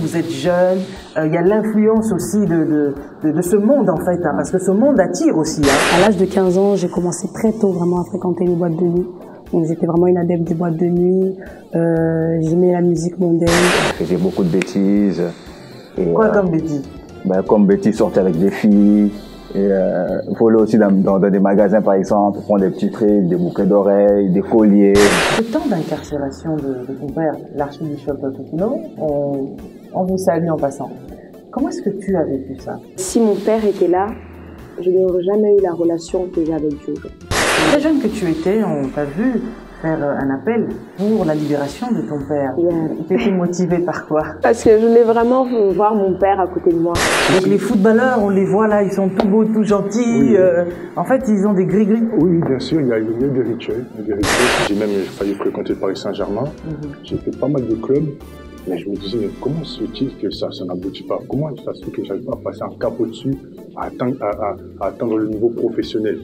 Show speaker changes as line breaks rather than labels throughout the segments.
Vous êtes jeune, euh, il y a l'influence aussi de, de, de, ce monde en fait, hein, parce que ce monde attire aussi. Hein.
À l'âge de 15 ans, j'ai commencé très tôt vraiment à fréquenter les boîtes de nuit. Donc j'étais vraiment une adepte des boîtes de nuit. Euh, J'aimais la musique mondaine.
J'ai fait beaucoup de bêtises.
Et, Quoi euh, comme bêtises
ben, Comme bêtises, sortir avec des filles. Et euh, voler aussi dans, dans, des magasins par exemple, prendre des petits trucs, des bouquets d'oreilles, des colliers.
Le temps d'incarcération de, de, ton père, l'archibishop Tokino, on, on vous salue en passant. Comment est-ce que tu as vécu ça?
Si mon père était là, je n'aurais jamais eu la relation que j'ai avec Dieu.
Très jeune que tu étais, on t'a vu faire un appel pour la libération de ton père. Tu étais motivé par quoi?
Parce que je voulais vraiment voir mon père à côté de moi.
Donc les footballeurs, on les voit là, ils sont tout beaux, tout gentils. Euh, en fait, ils ont des gris-gris.
Oui, bien sûr, il y a, il y a des rituels. J'ai même failli fréquenter Paris Saint-Germain. Mhm. J'ai fait pas mal de clubs. Mais je me disais, mais comment se fait-il que ça, ça n'aboutit pas? Comment ça se fait que j'arrive pas à passer un cap au-dessus, à atteindre, à atteindre le niveau professionnel?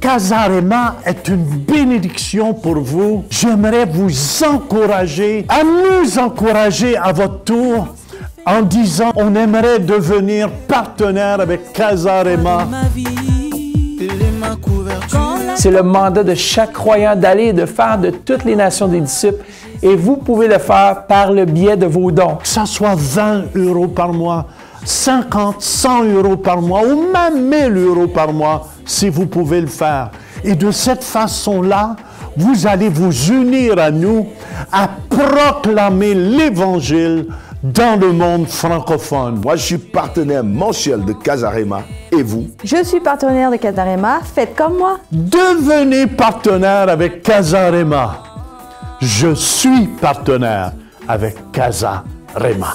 Casarema est une bénédiction pour vous. J'aimerais vous encourager, à nous encourager à votre tour en disant on aimerait devenir partenaire avec Casarema.
C'est le mandat de chaque croyant d'aller et de faire de toutes les nations des disciples et vous pouvez le faire par le biais de vos dons.
Que ça soit 20 euros par mois, 50, 100 euros par mois ou même 1000 euros par mois si vous pouvez le faire. Et de cette façon-là, vous allez vous unir à nous à proclamer l'Évangile dans le monde francophone.
Moi, je suis partenaire mensuel de Casarema. Et vous?
Je suis partenaire de Casarema. Faites comme moi.
Devenez partenaire avec Casarema. Je suis partenaire avec Casarema.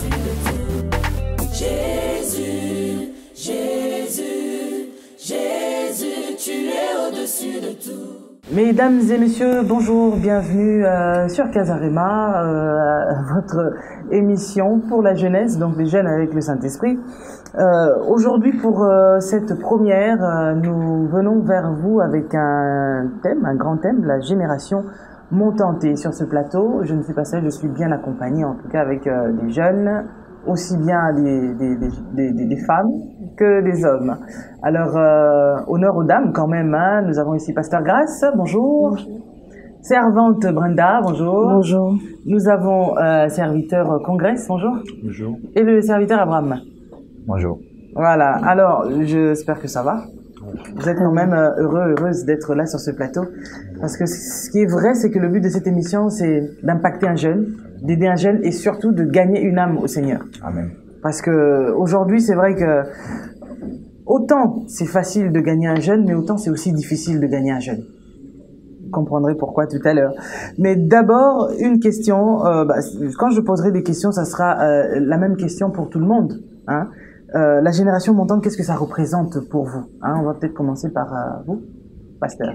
Mesdames et messieurs, bonjour, bienvenue euh, sur Casarema, euh, votre émission pour la jeunesse, donc les jeunes avec le Saint-Esprit. Euh, Aujourd'hui, pour euh, cette première, euh, nous venons vers vous avec un thème, un grand thème, la génération montante. Et sur ce plateau, je ne suis pas seule, je suis bien accompagnée, en tout cas avec des jeunes, aussi bien des, des, des, des, femmes que des hommes. Alors, euh, honneur aux dames quand même. Hein. Nous avons ici Pasteur Grasse, bonjour. Servante Brenda, bonjour.
Bonjour.
Nous avons euh, serviteur Congrès, bonjour.
Bonjour.
Et le serviteur Abraham.
Bonjour.
Voilà, alors j'espère que ça va. Vous êtes quand même euh, heureux, heureuse d'être là sur ce plateau. Parce que ce qui est vrai, c'est que le but de cette émission, c'est d'impacter un jeune, d'aider un jeune et surtout de gagner une âme au Seigneur.
Amen.
Parce que aujourd'hui, c'est vrai que autant c'est facile de gagner un jeune, mais autant c'est aussi difficile de gagner un jeune. Vous comprendrez pourquoi tout à l'heure. Mais d'abord, une question. Euh, bah, quand je poserai des questions, ça sera euh, la même question pour tout le monde. Hein. Euh, la génération montante, qu'est-ce que ça représente pour vous hein? On va peut-être commencer par euh, vous, Pasteur.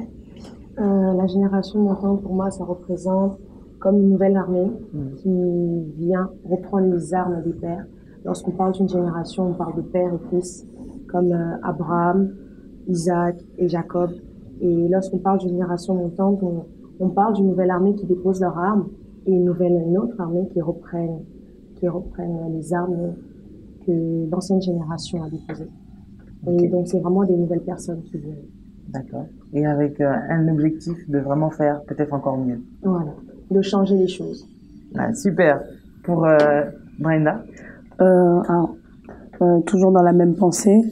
Euh, la génération montante, pour moi, ça représente comme une nouvelle armée mm. qui vient reprendre les armes des pères. Lorsqu'on parle d'une génération, on parle de père et fils, comme euh, Abraham, Isaac et Jacob. Et lorsqu'on parle d'une génération montante, on, on parle d'une nouvelle armée qui dépose leurs armes et une nouvelle, une autre armée qui reprenne, qui reprenne les armes que l'ancienne génération a déposé. Et donc, c'est vraiment des nouvelles personnes qui viennent.
D'accord. Et avec euh, un objectif de vraiment faire peut-être encore mieux.
Voilà. De changer les choses.
Ah, super. Pour euh, Brenda?
Euh, alors, euh, Toujours dans la même pensée.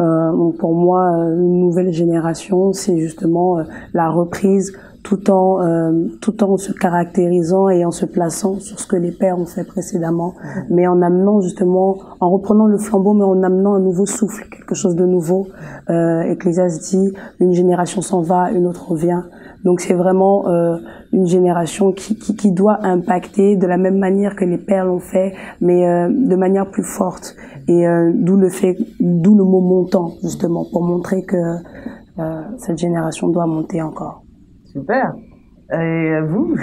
Euh, pour moi, une nouvelle génération, c'est justement la reprise tout en euh, tout en se caractérisant et en se plaçant sur ce que les pères ont fait précédemment, mais en amenant justement, en reprenant le flambeau, mais en amenant un nouveau souffle, quelque chose de nouveau. Euh, Ecclésias dit une génération s'en va, une autre revient. Donc c'est vraiment euh, une génération qui, qui, qui, doit impacter de la même manière que les pères l'ont fait, mais euh, de manière plus forte. Et euh, d'où le fait, d'où le mot montant justement pour montrer que euh, cette génération doit monter encore.
Super. Et vous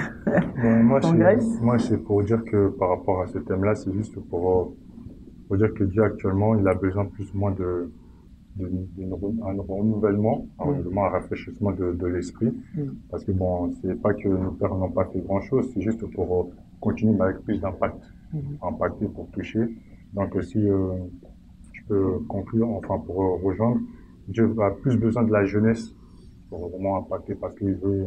bon, Moi, c'est pour dire que par rapport à ce thème-là, c'est juste pour, pour dire que Dieu actuellement, il a besoin plus ou moins de, de, de- un renouvellement, un renouvellement, un rafraîchissement de, de l'esprit.
Mm.
Parce que bon, c'est pas que nos pères n'ont pas fait grand chose, c'est juste pour euh, continuer mais avec plus d'impact,
Mhm.
impacter pour toucher. Donc euh, si euh, je peux conclure, enfin pour euh, rejoindre, Dieu a plus besoin de la jeunesse pour vraiment impacter parce qu'il veut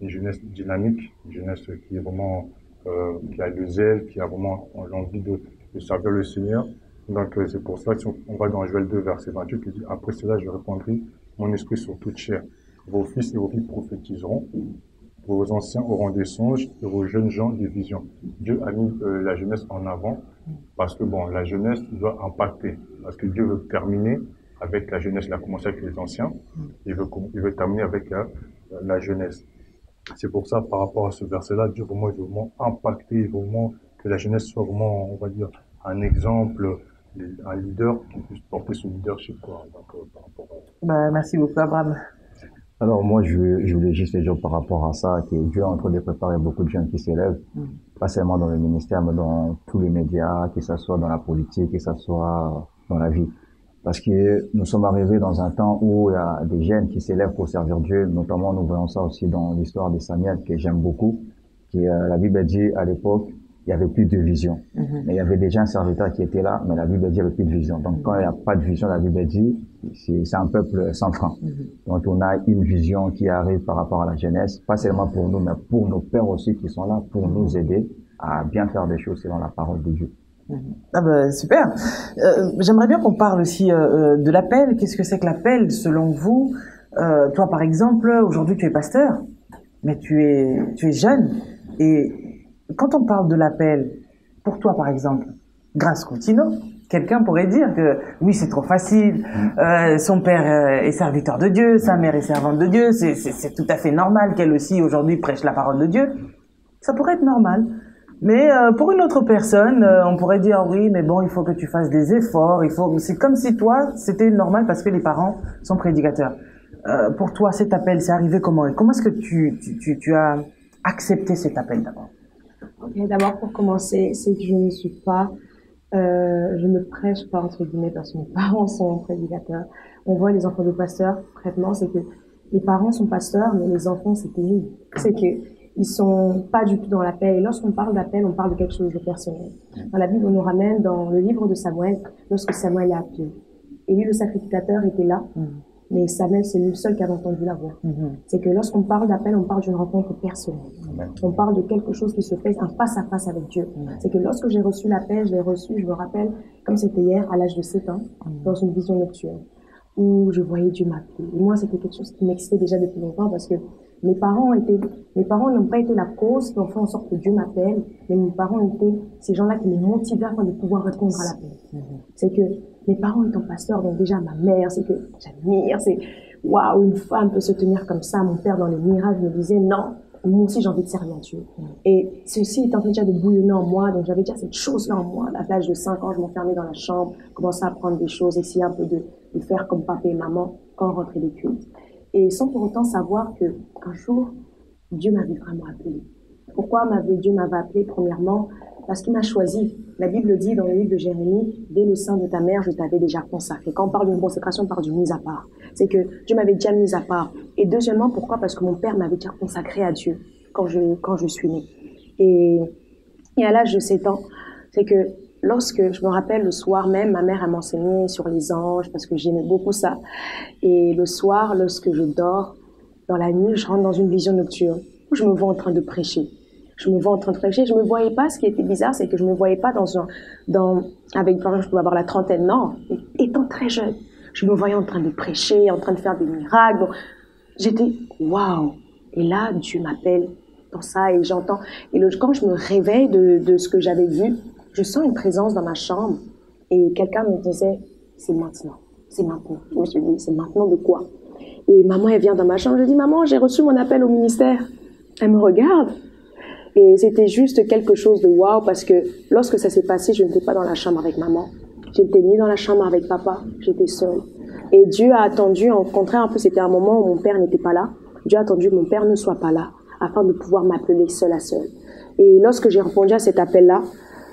une jeunesse dynamique, une jeunesse qui est vraiment euh, qui a le zèle, qui a vraiment l'envie de, de servir le Seigneur. Donc euh, c'est pour ça si on, va dans Joël 2, verset 28, qui dit Après cela, je répandrai mon esprit sur toute chair. Vos fils et vos filles prophétiseront, vos anciens auront des songes et vos jeunes gens des visions. Dieu a mis euh, la jeunesse en avant parce que bon, la jeunesse doit impacter, parce que Dieu veut terminer avec la jeunesse. Il a commencé avec les anciens, il veut, il veut terminer avec la, la jeunesse. C'est pour ça, par rapport à ce verset-là, Dieu vraiment, il veut vraiment impacter, vraiment que la jeunesse soit vraiment, on va dire, un exemple, un leader qui puisse porter ce leadership, quoi. Donc, euh, par rapport à-
Bah, merci beaucoup, Abraham.
Alors moi, je, je voulais juste dire par rapport à ça que Dieu est en train de préparer beaucoup de jeunes qui s'élèvent,
Mm.
pas seulement dans le ministère, mais dans tous les médias, que ce soit dans la politique, que ce soit dans la vie. Parce que nous sommes arrivés dans un temps où il y a des jeunes qui s'élèvent pour servir Dieu, notamment nous voyons ça aussi dans l'histoire de Samuel, que j'aime beaucoup, qui euh, la Bible dit à l'époque, il y avait plus de vision.
Mhm.
Mais il y avait déjà un serviteur qui était là, mais la Bible dit qu'il n'y avait plus de vision. Donc quand il n'y a pas de vision, la Bible dit, c'est un peuple sans frein.
Mhm.
Donc on a une vision qui arrive par rapport à la jeunesse, pas seulement pour nous, mais pour nos pères aussi qui sont là pour nous aider à bien faire des choses selon la parole de Dieu.
Ah bah, super. Euh, J'aimerais bien qu'on parle aussi euh, euh, de l'appel. Qu'est-ce que c'est que l'appel selon vous? Euh, Toi, par exemple, aujourd'hui, tu es pasteur, mais tu es, tu es jeune. Et quand on parle de l'appel, pour toi, par exemple, grâce Coutinho, quelqu'un pourrait dire que oui, c'est trop facile. Euh, son père euh, est serviteur de Dieu, sa mère est servante de Dieu. C'est tout à fait normal qu'elle aussi aujourd'hui prêche la parole de Dieu. Ça pourrait être normal. Mais euh, pour une autre personne, euh, on pourrait dire oui, mais bon, il faut que tu fasses des efforts. Il faut. C'est comme si toi, c'était normal parce que les parents sont prédicateurs. Euh, pour toi, cet appel, c'est arrivé comment et comment est-ce que tu, tu, tu, tu as accepté cet appel d'abord?
D'abord, pour commencer, c'est que je ne suis pas, euh, je ne prêche pas entre guillemets parce que mes parents sont prédicateurs. On voit les enfants de pasteurs, concrètement, c'est que les parents sont pasteurs, mais les enfants, c'est terrible. C'est que ils sont pas du tout dans l'appel. Et lorsqu'on parle d'appel, on parle de quelque chose de personnel. Dans la Bible, on nous ramène dans le livre de Samuel, lorsque Samuel est appelé. Et lui, le sacrificateur, était là, mais Samuel, c'est le seul qui avait entendu la voix. C'est que lorsqu'on parle d'appel, on parle d'une rencontre personnelle. On parle de quelque chose qui se fait un face à face avec Dieu. C'est que lorsque j'ai reçu l'appel, je l'ai reçu, je me rappelle, comme c'était hier, à l'âge de 7 ans, dans une vision nocturne, où je voyais Dieu m'appeler. Et moi, c'était quelque chose qui m'excitait déjà depuis longtemps parce que mes parents étaient, mes parents n'ont pas été la cause qui ont fait en sorte que Dieu m'appelle, mais mes parents étaient ces gens-là qui me motivaient afin de pouvoir répondre à l'appel. C'est que mes parents étant pasteurs, donc déjà ma mère, c'est que j'admire, c'est waouh, une femme peut se tenir comme ça. Mon père, dans les miracles, me disait non, moi aussi j'ai envie de servir Dieu. Et ceci est en train déjà de bouillonner en moi, donc j'avais déjà cette chose-là en moi. À l'âge de 5 ans, je m'enfermais dans la chambre, commençais à apprendre des choses, essayer un peu de, de faire comme papa et maman quand on rentrait des cultes. Et sans pour autant savoir que un jour, Dieu m'avait vraiment appelé. Pourquoi Dieu m'avait appelé Premièrement, parce qu'il m'a choisi. La Bible dit dans le livre de Jérémie, dès le sein de ta mère, je t'avais déjà consacré. Quand on parle d'une consécration, on parle d'une mise à part. C'est que Dieu m'avait déjà mise à part. Et deuxièmement, pourquoi? Parce que mon père m'avait déjà consacré à Dieu quand je, quand je suis née. Et, à l'âge de 7 ans, c'est que lorsque je me rappelle le soir même, ma mère a m'enseigné sur les anges parce que j'aimais beaucoup ça. Et le soir, lorsque je dors, dans la nuit, je rentre dans une vision nocturne où je me vois en train de prêcher. Je me vois en train de prêcher. Je me voyais pas. Ce qui était bizarre, c'est que je me voyais pas dans un, dans, avec, par exemple, je pouvais avoir la trentaine. Non, étant très jeune, je me voyais en train de prêcher, en train de faire des miracles. J'étais waouh. Et là, Dieu m'appelle dans ça et j'entends. Et quand je me réveille de, de ce que j'avais vu, je sens une présence dans ma chambre et quelqu'un me disait c'est maintenant, c'est maintenant. Je me suis dit c'est maintenant de quoi? Et maman elle vient dans ma chambre, je dis maman j'ai reçu mon appel au ministère. Elle me regarde et c'était juste quelque chose de waouh parce que lorsque ça s'est passé, je n'étais pas dans la chambre avec maman, j'étais ni dans la chambre avec papa, j'étais seule. Et Dieu a attendu, en contraire, un peu c'était un moment où mon père n'était pas là. Dieu a attendu que mon père ne soit pas là afin de pouvoir m'appeler seule à seule. Et lorsque j'ai répondu à cet appel-là,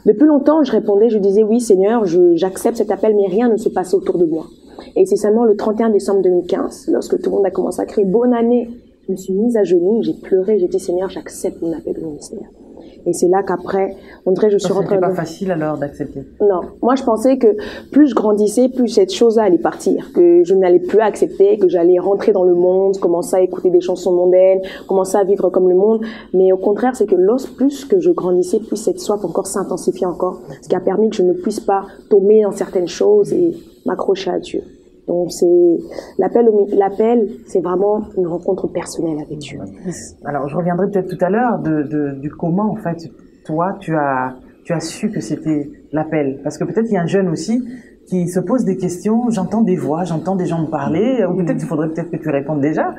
depuis longtemps, je répondais, je disais oui, Seigneur, j'accepte cet appel, mais rien ne se passait autour de moi. Et c'est seulement le 31 décembre 2015, lorsque tout le monde a commencé à crier bonne année, je me suis mise à genoux, j'ai pleuré, j'ai dit Seigneur, j'accepte mon appel au ministère. Et c'est là qu'après, on dirait, je suis rentrée.
C'était pas facile alors d'accepter?
Non, moi je pensais que plus je grandissais, plus cette chose-là allait partir, que je n'allais plus accepter, que j'allais rentrer dans le monde, commencer à écouter des chansons mondaines, commencer à vivre comme le monde. Mais au contraire, c'est que lorsque plus que je grandissais, plus cette soif encore s'intensifiait encore, ce qui a permis que je ne puisse pas tomber dans certaines choses et m'accrocher à Dieu. Donc c'est l'appel, l'appel, c'est vraiment une rencontre personnelle avec Dieu.
Alors je reviendrai peut-être tout à l'heure de, de, du comment en fait toi tu as tu as su que c'était l'appel parce que peut-être il y a un jeune aussi qui se pose des questions, j'entends des voix, j'entends des gens me parler, ou peut-être il faudrait peut-être que tu répondes déjà.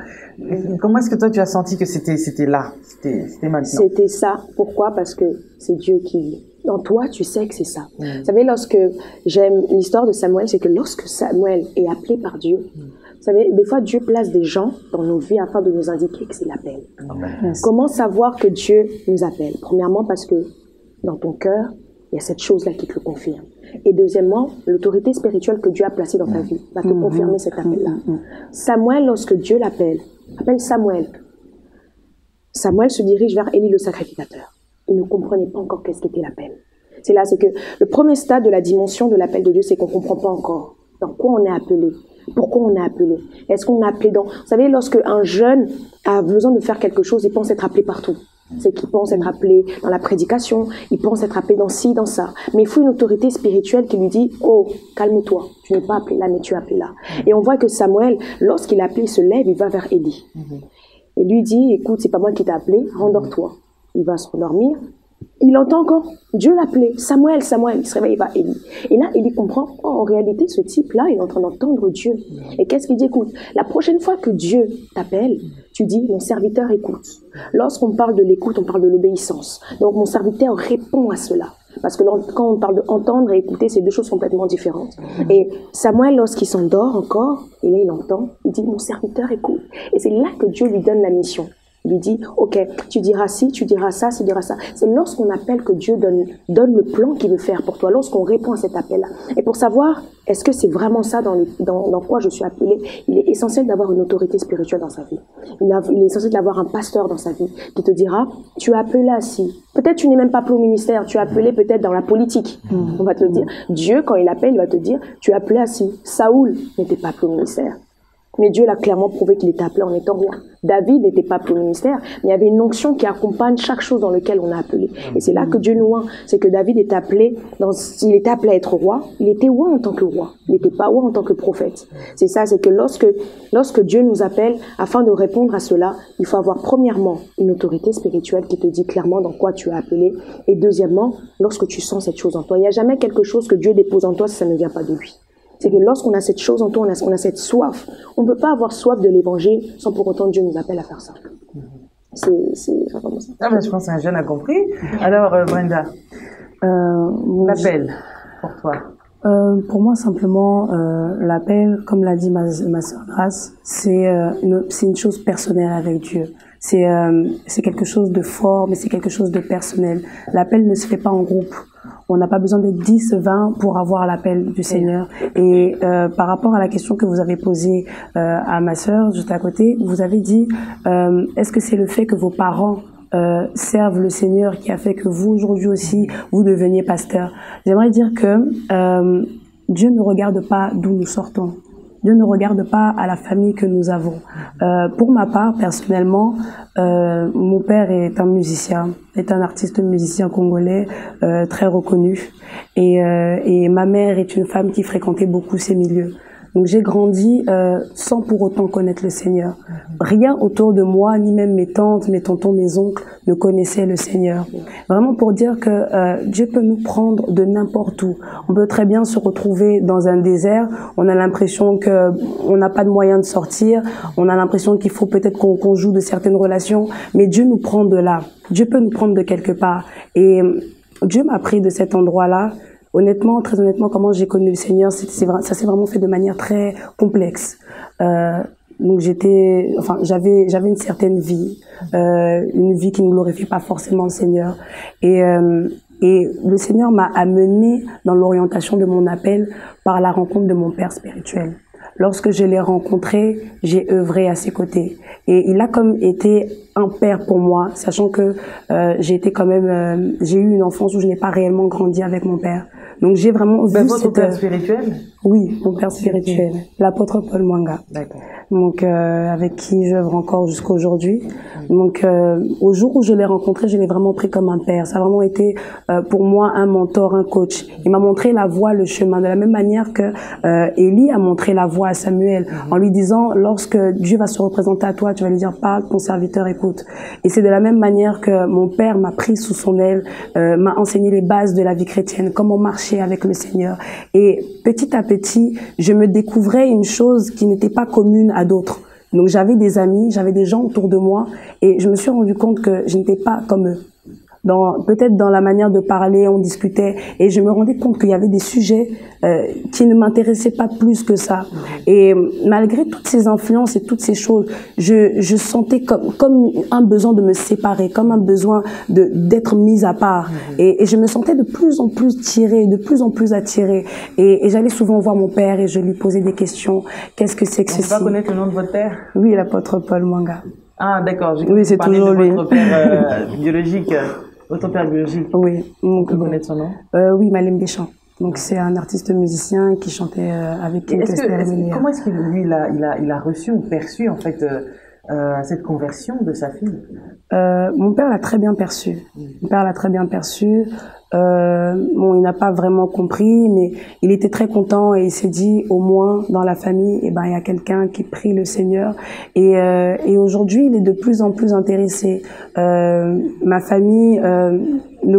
Comment est-ce que toi tu as senti que c'était c'était là, c'était c'était maintenant?
C'était ça. Pourquoi? Parce que c'est Dieu qui dans toi, tu sais que c'est ça. Vous savez, lorsque j'aime l'histoire de Samuel, c'est que lorsque Samuel est appelé par Dieu, vous savez, des fois Dieu place des gens dans nos vies afin de nous indiquer que c'est l'appel. Comment savoir que Dieu nous appelle? Premièrement, parce que dans ton cœur, il y a cette chose-là qui te le confirme. Et deuxièmement, l'autorité spirituelle que Dieu a placée dans ta vie va te confirmer cet appel-là. Samuel, lorsque Dieu l'appelle, appelle Samuel. Samuel se dirige vers Élie le sacrificateur ils ne comprenaient pas encore qu'est-ce qu'était l'appel. C'est là, c'est que le premier stade de la dimension de l'appel de Dieu, c'est qu'on ne comprend pas encore dans quoi on est appelé. Pourquoi on est appelé Est-ce qu'on est appelé dans... Vous savez, lorsque un jeune a besoin de faire quelque chose, il pense être appelé partout. C'est qu'il pense être appelé dans la prédication, il pense être appelé dans ci, dans ça. Mais il faut une autorité spirituelle qui lui dit, oh, calme-toi, tu n'es pas appelé là, mais tu es appelé là. Et on voit que Samuel, lorsqu'il est appelé, il se lève, il va vers Élie. Et lui dit, écoute, c'est pas moi qui t'ai appelé, rendors-toi il va se rendormir. Il entend encore Dieu l'appeler, Samuel, Samuel. Il se réveille, il va Élie. Et là, Élie comprend, oh, en réalité, ce type-là, il est en train d'entendre Dieu. Et qu'est-ce qu'il dit? Écoute, la prochaine fois que Dieu t'appelle, tu dis, mon serviteur écoute. Lorsqu'on parle de l'écoute, on parle de l'obéissance. Donc, mon serviteur répond à cela. Parce que quand on parle d'entendre et écouter, c'est deux choses complètement différentes. Et Samuel, lorsqu'il s'endort encore, et là il entend, il dit, mon serviteur écoute. Et c'est là que Dieu lui donne la mission. Il lui dit, OK, tu diras ci, tu diras ça, tu diras ça. C'est lorsqu'on appelle que Dieu donne, donne le plan qu'il veut faire pour toi, lorsqu'on répond à cet appel-là. Et pour savoir, est-ce que c'est vraiment ça dans, le, dans, dans, quoi je suis appelé, il est essentiel d'avoir une autorité spirituelle dans sa vie. Il, a, il est essentiel d'avoir un pasteur dans sa vie qui te dira, tu es appelé à ci. Peut-être tu n'es même pas appelé au ministère, tu es appelé peut-être dans la politique. Mm. On va te le dire. Dieu, quand il appelle, il va te dire, tu es appelé à ci. Saoul n'était pas appelé au ministère. Mais Dieu l'a clairement prouvé qu'il était appelé en étant roi. David n'était pas au ministère, mais il y avait une onction qui accompagne chaque chose dans laquelle on est appelé. Et c'est là que Dieu nous voit. C'est que David est appelé, dans, il était appelé à être roi, il était roi en tant que roi. Il n'était pas roi en tant que prophète. C'est ça, c'est que lorsque, lorsque Dieu nous appelle, afin de répondre à cela, il faut avoir premièrement une autorité spirituelle qui te dit clairement dans quoi tu es appelé. Et deuxièmement, lorsque tu sens cette chose en toi. Il n'y a jamais quelque chose que Dieu dépose en toi si ça ne vient pas de lui c'est que lorsqu'on a cette chose en toi, on a, cette soif. On ne peut pas avoir soif de l'évangile sans pour autant Dieu nous appelle à faire ça. C'est
vraiment ça. Ah, ben, je pense qu'un jeune a compris. Alors, euh, Brenda, euh, l'appel pour toi
euh, pour moi, simplement, euh, l'appel, comme l'a dit ma, ma soeur Grace, c'est euh, une, une chose personnelle avec Dieu. C'est euh, quelque chose de fort, mais c'est quelque chose de personnel. L'appel ne se fait pas en groupe. On n'a pas besoin de 10, 20 pour avoir l'appel du Seigneur. Et euh, par rapport à la question que vous avez posée euh, à ma sœur, juste à côté, vous avez dit, euh, est-ce que c'est le fait que vos parents euh, servent le Seigneur qui a fait que vous, aujourd'hui aussi, vous deveniez pasteur? J'aimerais dire que euh, Dieu ne regarde pas d'où nous sortons. Dieu ne regarde pas à la famille que nous avons. Euh, pour ma part, personnellement, euh, mon père est un musicien, est un artiste musicien congolais euh, très reconnu, et, euh, et ma mère est une femme qui fréquentait beaucoup ces milieux. Donc j'ai grandi euh, sans pour autant connaître le Seigneur. Rien autour de moi, ni même mes tantes, mes tontons, mes oncles ne connaissaient le Seigneur. Vraiment pour dire que euh, Dieu peut nous prendre de n'importe où. On peut très bien se retrouver dans un désert. On a l'impression que on n'a pas de moyen de sortir. On a l'impression qu'il faut peut-être qu'on joue de certaines relations. Mais Dieu nous prend de là. Dieu peut nous prendre de quelque part. Et Dieu m'a pris de cet endroit-là honnêtement, très honnêtement, comment j'ai connu le Seigneur, ça s'est vraiment fait de manière très complexe. Euh, donc j'étais, enfin, j'avais, j'avais une certaine vie, euh, une vie qui ne glorifiait pas forcément le Seigneur. Et, euh, et le Seigneur m'a amené dans l'orientation de mon appel par la rencontre de mon père spirituel. Lorsque je l'ai rencontré, j'ai œuvré à ses côtés. Et il a comme été un père pour moi, sachant que euh, j'ai été quand même, euh, j'ai eu une enfance où je n'ai pas réellement grandi avec mon père. Donc j'ai vraiment vu
votre
cette,
père
euh,
spirituel
oui, mon père spirituel, l'apôtre Paul Mwanga.
D'accord.
Donc euh, avec qui j'œuvre encore jusqu'à aujourd'hui. Donc euh, au jour où je l'ai rencontré, je l'ai vraiment pris comme un père. Ça a vraiment été euh, pour moi un mentor, un coach. Il m'a montré la voie, le chemin, de la même manière que euh, Élie a montré la voie à Samuel, en lui disant lorsque Dieu va se représenter à toi, tu vas lui dire parle, ton serviteur écoute. Et c'est de la même manière que mon père m'a pris sous son aile, euh, m'a enseigné les bases de la vie chrétienne, comment marcher avec le Seigneur. Et petit à petit, je me découvrais une chose qui n'était pas commune à d'autres. Donc j'avais des amis, j'avais des gens autour de moi et je me suis rendu compte que je n'étais pas comme eux. Dans peut-être dans la manière de parler, on discutait et je me rendais compte qu'il y avait des sujets euh, qui ne m'intéressaient pas plus que ça. Et malgré toutes ces influences et toutes ces choses, je, je sentais comme comme un besoin de me séparer, comme un besoin de d'être mise à part. Et, et je me sentais de plus en plus tirée, de plus en plus attirée. Et, et j'allais souvent voir mon père et je lui posais des questions. Qu'est-ce que c'est que
On ne peut pas
ceci
connaître le nom de votre père?
Oui, l'apôtre Paul Mwanga.
Ah, d'accord.
Oui, c'est toujours
de
lui.
votre père euh, biologique. Votre père biologique.
Oui,
peut connaître son nom?
euh, oui, Malem Deschamps. Donc c'est un artiste musicien qui chantait euh, avec Kim
que-
Emelia.
comment est-ce que lui, il a, il, a, il a reçu ou perçu, en fait, euh, euh, cette conversion de sa fille
Euh, mon père l'a très bien perçu. Mon père l'a très bien perçu. Euh, bon, il n'a pas vraiment compris, mais il était très content et il s'est dit, au moins dans la famille, eh ben, il y a quelqu'un qui prie le Seigneur. Et, euh, et aujourd'hui, il est de plus en plus intéressé. Euh, ma famille, euh, ne,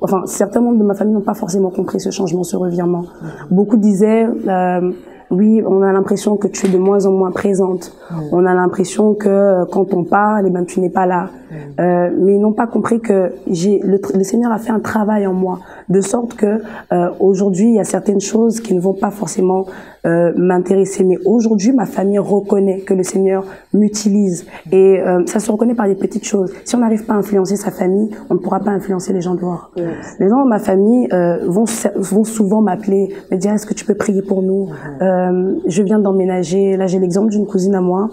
enfin, certains membres de ma famille n'ont pas forcément compris ce changement, ce revirement. Beaucoup disaient. Euh, oui, on a l'impression que tu es de moins en moins présente. On a l'impression que euh, quand on parle, eh ben, tu n'es pas là. Euh, mais ils n'ont pas compris que j'ai le, le Seigneur a fait un travail en moi, de sorte que euh, aujourd'hui il y a certaines choses qui ne vont pas forcément euh, m'intéresser. Mais aujourd'hui, ma famille reconnaît que le Seigneur m'utilise et euh, ça se reconnaît par des petites choses. Si on n'arrive pas à influencer sa famille, on ne pourra pas influencer les gens dehors. Les gens de ma famille euh, vont vont souvent m'appeler, me dire est-ce que tu peux prier pour nous? Euh, Je viens d'emménager. Là, j'ai l'exemple d'une cousine à moi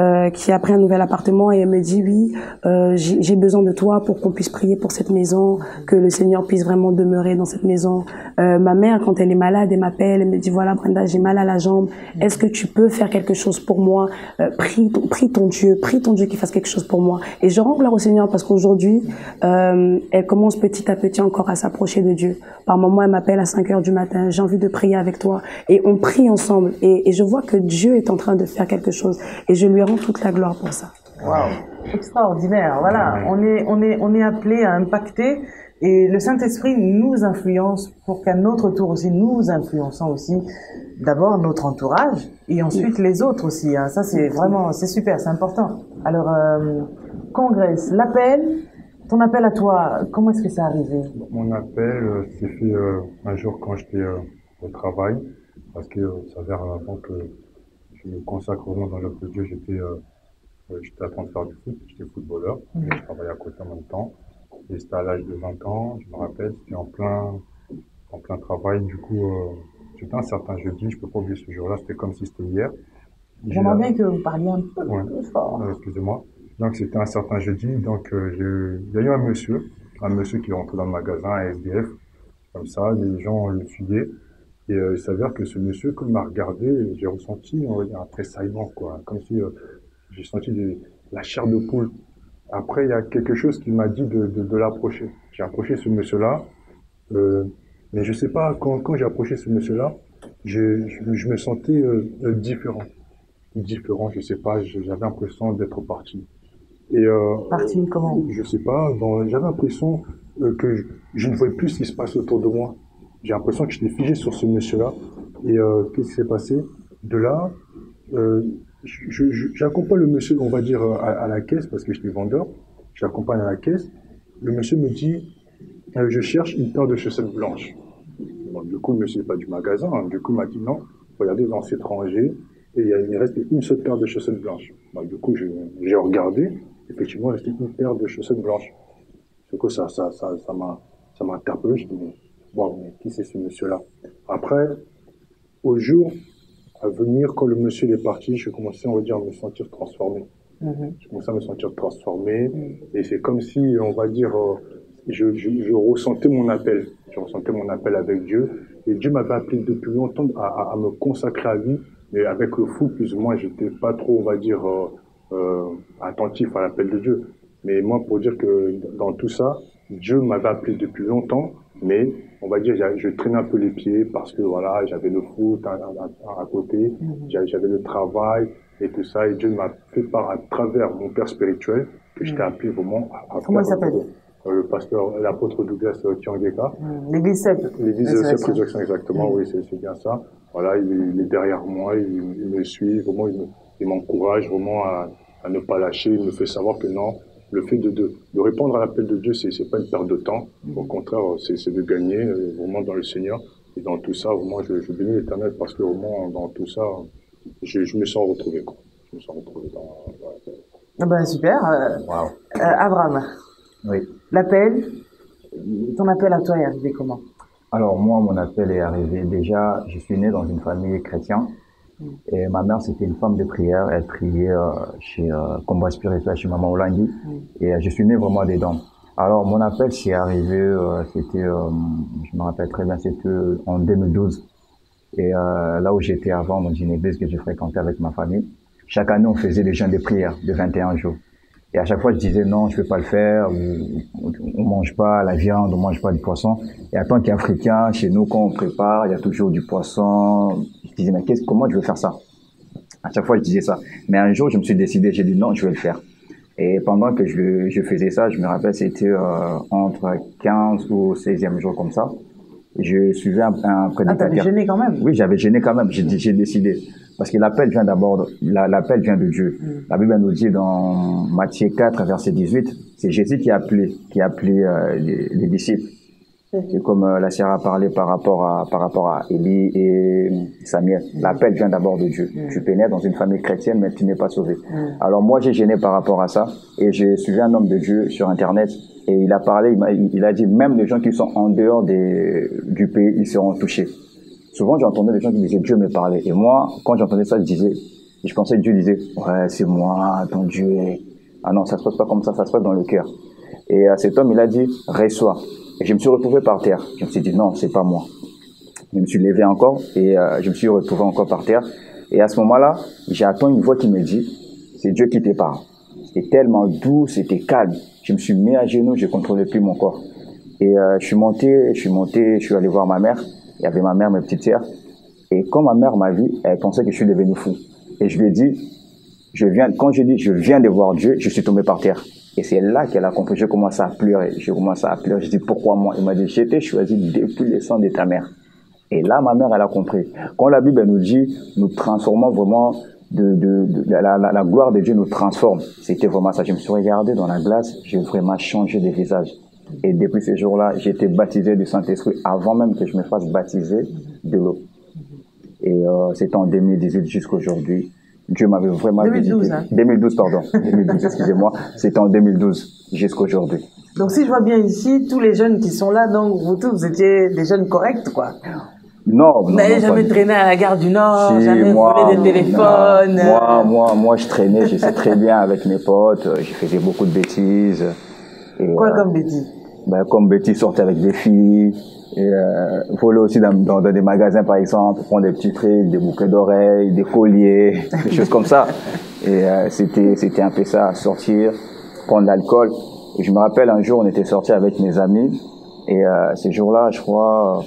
euh, qui a pris un nouvel appartement et elle me dit oui, euh, j'ai besoin de toi pour qu'on puisse prier pour cette maison, que le Seigneur puisse vraiment demeurer dans cette maison. Euh, ma mère, quand elle est malade, elle m'appelle, elle me dit voilà Brenda, j'ai mal à la jambe. Est-ce que tu peux faire quelque chose pour moi? Prie, ton, prie ton Dieu, prie ton Dieu qui fasse quelque chose pour moi. Et je rends gloire au Seigneur parce qu'aujourd'hui, elle commence petit à petit encore à s'approcher de Dieu. Par moments, elle m'appelle à 5 heures du matin, j'ai envie de prier avec toi. Et on prie ensemble. Et, et je vois que Dieu est en train de faire quelque chose. Et je lui toute la gloire pour ça.
Waouh, extraordinaire. Voilà, on est, on est, on est appelé à impacter et le Saint-Esprit nous influence pour qu'à notre tour aussi nous influençons aussi d'abord notre entourage et ensuite les autres aussi. hein. Ça c'est vraiment, c'est super, c'est important. Alors, euh, Congrès, l'appel, ton appel à toi, comment est-ce que c'est arrivé?
Mon appel euh, s'est fait euh, un jour quand j'étais au travail, parce que ça s'avère avant que je me consacre vraiment dans l'œuvre de Dieu, j'étais euh, euh, j'étais en train de faire du foot, j'étais footballeur, et je travaillais à côté en même temps. Et c'était à l'âge de 20 ans, je me rappelle, c'était en plein, en plein travail. Du coup, euh, c'était un certain jeudi, je peux pas oublier ce jour-là, c'était comme si c'était hier. J'ai,
J'aimerais
euh,
bien que vous parliez un peu
Ouais.
plus fort.
euh, excusez-moi. Donc c'était un certain jeudi, donc euh, il y a eu un monsieur, un monsieur qui est rentré dans le magasin, un SDF, comme ça, les gens le suivaient. Et euh, il s'avère que ce monsieur, quand il m'a regardé, j'ai ressenti on va dire, un tressaillement, quoi, comme si euh, j'ai senti des- la chair de poule. Après, il y a quelque chose qui m'a dit de, de, de l'approcher. J'ai approché ce monsieur-là, euh, mais je sais pas, quand, quand j'ai approché ce monsieur-là, je, je, je me sentais euh, différent. Différent, je sais pas, j'avais l'impression d'être parti. Et
Parti comment?
je sais pas, j'avais l'impression que je, je ne voyais plus ce qui se passe autour de moi. J'ai l'impression que j'étais figé sur ce monsieur-là. Et euh, qu'est-ce qui s'est passé? De là, euh, j'accompagne le monsieur, on va dire, à, à la caisse, parce que j'étais vendeur. Je l'accompagne à la caisse. Le monsieur me dit, euh, je cherche une paire de chaussettes blanches. Du coup, le monsieur n'est pas du magasin. hein. Du coup, il m'a dit non, regardez dans cette rangée, et il reste une seule paire de chaussettes blanches. Du coup, j'ai regardé, effectivement, il restait une paire de chaussettes blanches. Du coup, ça, ça, ça, ça m'a, ça m'a interpellé. Wow, mais qui c'est ce monsieur-là? Après, au jour à venir, quand le monsieur est parti, je commençais, on va dire, à me sentir transformé.
Mhm.
Je commençais à me sentir transformé. Et c'est comme si, on va dire, euh, je, je, je ressentais mon appel. Je ressentais mon appel avec Dieu. Et Dieu m'avait appelé depuis longtemps à, à, à me consacrer à lui. Mais avec le foot, plus ou moins, j'étais pas trop, on va dire, euh, euh, attentif à l'appel de Dieu. Mais moi, pour dire que dans tout ça, Dieu m'avait appelé depuis longtemps, mais on va dire, je traînais un peu les pieds parce que voilà, j'avais le foot à, à- à côté, j'a- j'avais le travail et tout ça, et Dieu m'a fait part à travers mon père spirituel que j'étais appelé vraiment à, à
Comment il s'appelle?
Euh, Le pasteur, l'apôtre Douglas Tiangeka.
Mhm. L'église Seb.
L'église de
Résurrection.
exactement, oui, c'est bien ça. Voilà, il est, il est derrière moi, il, il me suit, vraiment, il me- il m'encourage vraiment à, à ne pas lâcher, il me fait savoir que non, le fait de, de, de répondre à l'appel de Dieu, c'est c'est pas une perte de temps. Au contraire, c'est c'est de gagner euh, vraiment dans le Seigneur. Et dans tout ça, vraiment, je, je bénis l'éternel parce que vraiment, dans tout ça, je, je me sens retrouvé, quoi. Je me sens retrouvé dans, dans-
Ah ben, super. Euh,
Wow.
euh, Abraham,
Oui.
l'appel, ton appel à toi est arrivé comment?
Alors moi, mon appel est arrivé. Déjà, je suis né dans une famille chrétienne. Et ma mère, c'était une femme de prière. Elle priait euh, chez euh, Combat Spirituel, chez Maman Olangui. Et euh, je suis né vraiment dedans. Alors mon appel, c'est arrivé, euh, c'était, euh, je me rappelle très bien, c'était en 2012. Et euh, là où j'étais avant, dans une église que je fréquentais avec ma famille, chaque année, on faisait des jeûnes de prière de 21 jours. Et à chaque fois, je disais non, je peux pas le faire. On mange pas la viande, on mange pas du poisson. Et en tant qu'Africain, chez nous, quand on prépare, il y a toujours du poisson. Je disais mais qu'est-ce, comment je vais faire ça? À chaque fois, je disais ça. Mais un jour, je me suis décidé, j'ai dit non, je vais le faire. Et pendant que je, je faisais ça, je me rappelle, c'était euh, entre 15 ou 16e jour comme ça. Je suivais un, un
Ah, t'avais
prédicateur.
gêné quand même?
Oui, j'avais gêné quand même. J'ai décidé. Parce que l'appel vient d'abord, la- l'appel vient de Dieu. La Bible nous dit dans Matthieu 4, verset 18, c'est Jésus qui a appelé, qui a appelé euh, les, les disciples. C'est comme euh, la sœur a parlé par rapport à, par rapport à Élie et Samuel. L'appel vient d'abord de Dieu. Tu peux naître dans une famille chrétienne, mais tu n'es pas sauvé. Alors moi, j'ai gêné par rapport à ça. Et j'ai suivi un homme de Dieu sur Internet. Et il a parlé, il, m'a- il a dit, même les gens qui sont en dehors des, du pays, ils seront touchés. Souvent, j'entendais des gens qui disaient Dieu me parlait. Et moi, quand j'entendais ça, je disais, je pensais que Dieu disait, ouais, c'est moi, ton Dieu. Ah non, ça se passe pas comme ça, ça se passe dans le cœur. Et euh, cet homme, il a dit, reçois. Et je me suis retrouvé par terre. Je me suis dit, non, c'est pas moi. Je me suis levé encore et euh, je me suis retrouvé encore par terre. Et à ce moment-là, j'ai attendu une voix qui me dit, c'est Dieu qui te parle. C'était tellement doux, c'était calme. Je me suis mis à genoux, je contrôlais plus mon corps. Et euh, je suis monté, je suis monté, je suis allé voir ma mère. Il y avait ma mère, mes petites sœurs. Et quand ma mère m'a vu, elle pensait que je suis devenu fou. Et je lui ai dit, je viens, quand je dis je viens de voir Dieu, je suis tombé par terre. Et c'est là qu'elle a compris. J'ai commencé à pleurer. J'ai commencé à pleurer. Je dis pourquoi moi? Il m'a dit j'étais choisi depuis le sang de ta mère. Et là, ma mère, elle a compris. Quand la Bible nous dit, nous transformons vraiment de, de, de- la, gloire de Dieu nous transforme. C'était vraiment ça. Je me suis regardé dans la glace, j'ai vraiment changé de visage. Et depuis ce jour-là, j'ai été baptisé du Saint-Esprit avant même que je me fasse baptiser de l'eau. Et euh, c'était en 2018 jusqu'aujourd'hui. Dieu m'avait vraiment
2012,
visité.
hein.
2012, pardon. 2012, excusez-moi. C'était en 2012 jusqu'aujourd'hui.
Donc, si je vois bien ici, tous les jeunes qui sont là, donc vous tous, vous étiez des jeunes corrects, quoi.
Non,
Vous n'avez jamais
pas-
traîné à la gare du Nord,
Si,
jamais
moi,
volé des téléphones.
non. Moi, moi, moi, je traînais, je sais très bien avec mes potes, euh, je faisais beaucoup de bêtises. Et,
Quoi
euh,
comme bêtises?
ben, comme bêtises, sortir avec des filles, et euh, voler aussi dans, dans, dans des magasins, par exemple, prendre des petits trucs, des boucles d'oreilles, des colliers, des choses comme ça. Et euh, c'était, c'était un peu ça, sortir, prendre l'alcool. Et je me rappelle un jour, on était sortis avec mes amis, et euh, ces jours-là, je crois,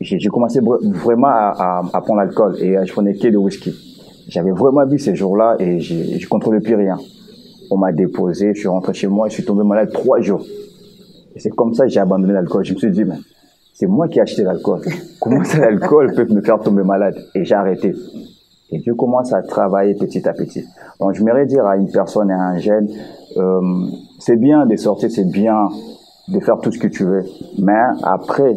j'ai j'ai commencé vra- vraiment à, à, à prendre l'alcool et euh, je prenais que de whisky. J'avais vraiment bu ces jours-là et je contrôlais plus rien. On m'a déposé, je suis rentré chez moi, je suis tombé malade trois jours. Et c'est comme ça que j'ai abandonné l'alcool. Je me suis dit, mais c'est moi qui ai acheté l'alcool. Comment ça l'alcool peut me faire tomber malade? Et j'ai arrêté. Et Dieu commence à travailler petit à petit. Donc je m'aimerais dire à une personne et à un jeune, euh, c'est bien de sortir, c'est bien de faire tout ce que tu veux. Mais après,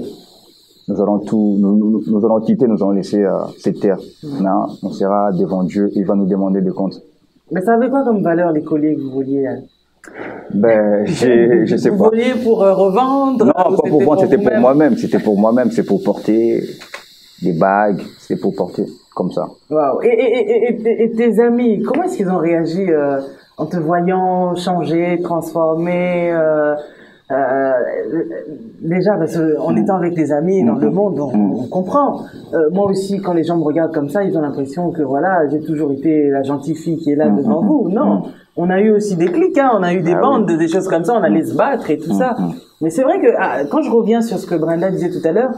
nous allons tout, nous, nous, nous allons quitter, nous allons laisser euh, cette terre. Non, on sera devant Dieu, il va nous demander des comptes.
Mais ça avait quoi comme valeur les colliers que vous voliez hein?
Ben, j'ai- je sais
Vous
pas.
voliez pour euh, revendre
Non, pas pour vendre, c'était pour moi-même. C'était pour moi-même. C'est pour porter des bagues. C'était pour porter. comme ça.
Waouh. Et, et, et, et, et tes amis, comment est-ce qu'ils ont réagi euh, en te voyant changer, transformer euh, euh, déjà parce que en étant avec des amis dans le monde on, on comprend. Euh, moi aussi quand les gens me regardent comme ça ils ont l'impression que voilà j'ai toujours été la gentille fille qui est là devant vous. Non. On a eu aussi des clics hein, on a eu des
Ah
bandes des choses comme ça. On allait se battre et tout ça. Mais c'est vrai que ah, quand je reviens sur ce que Brenda disait tout à l'heure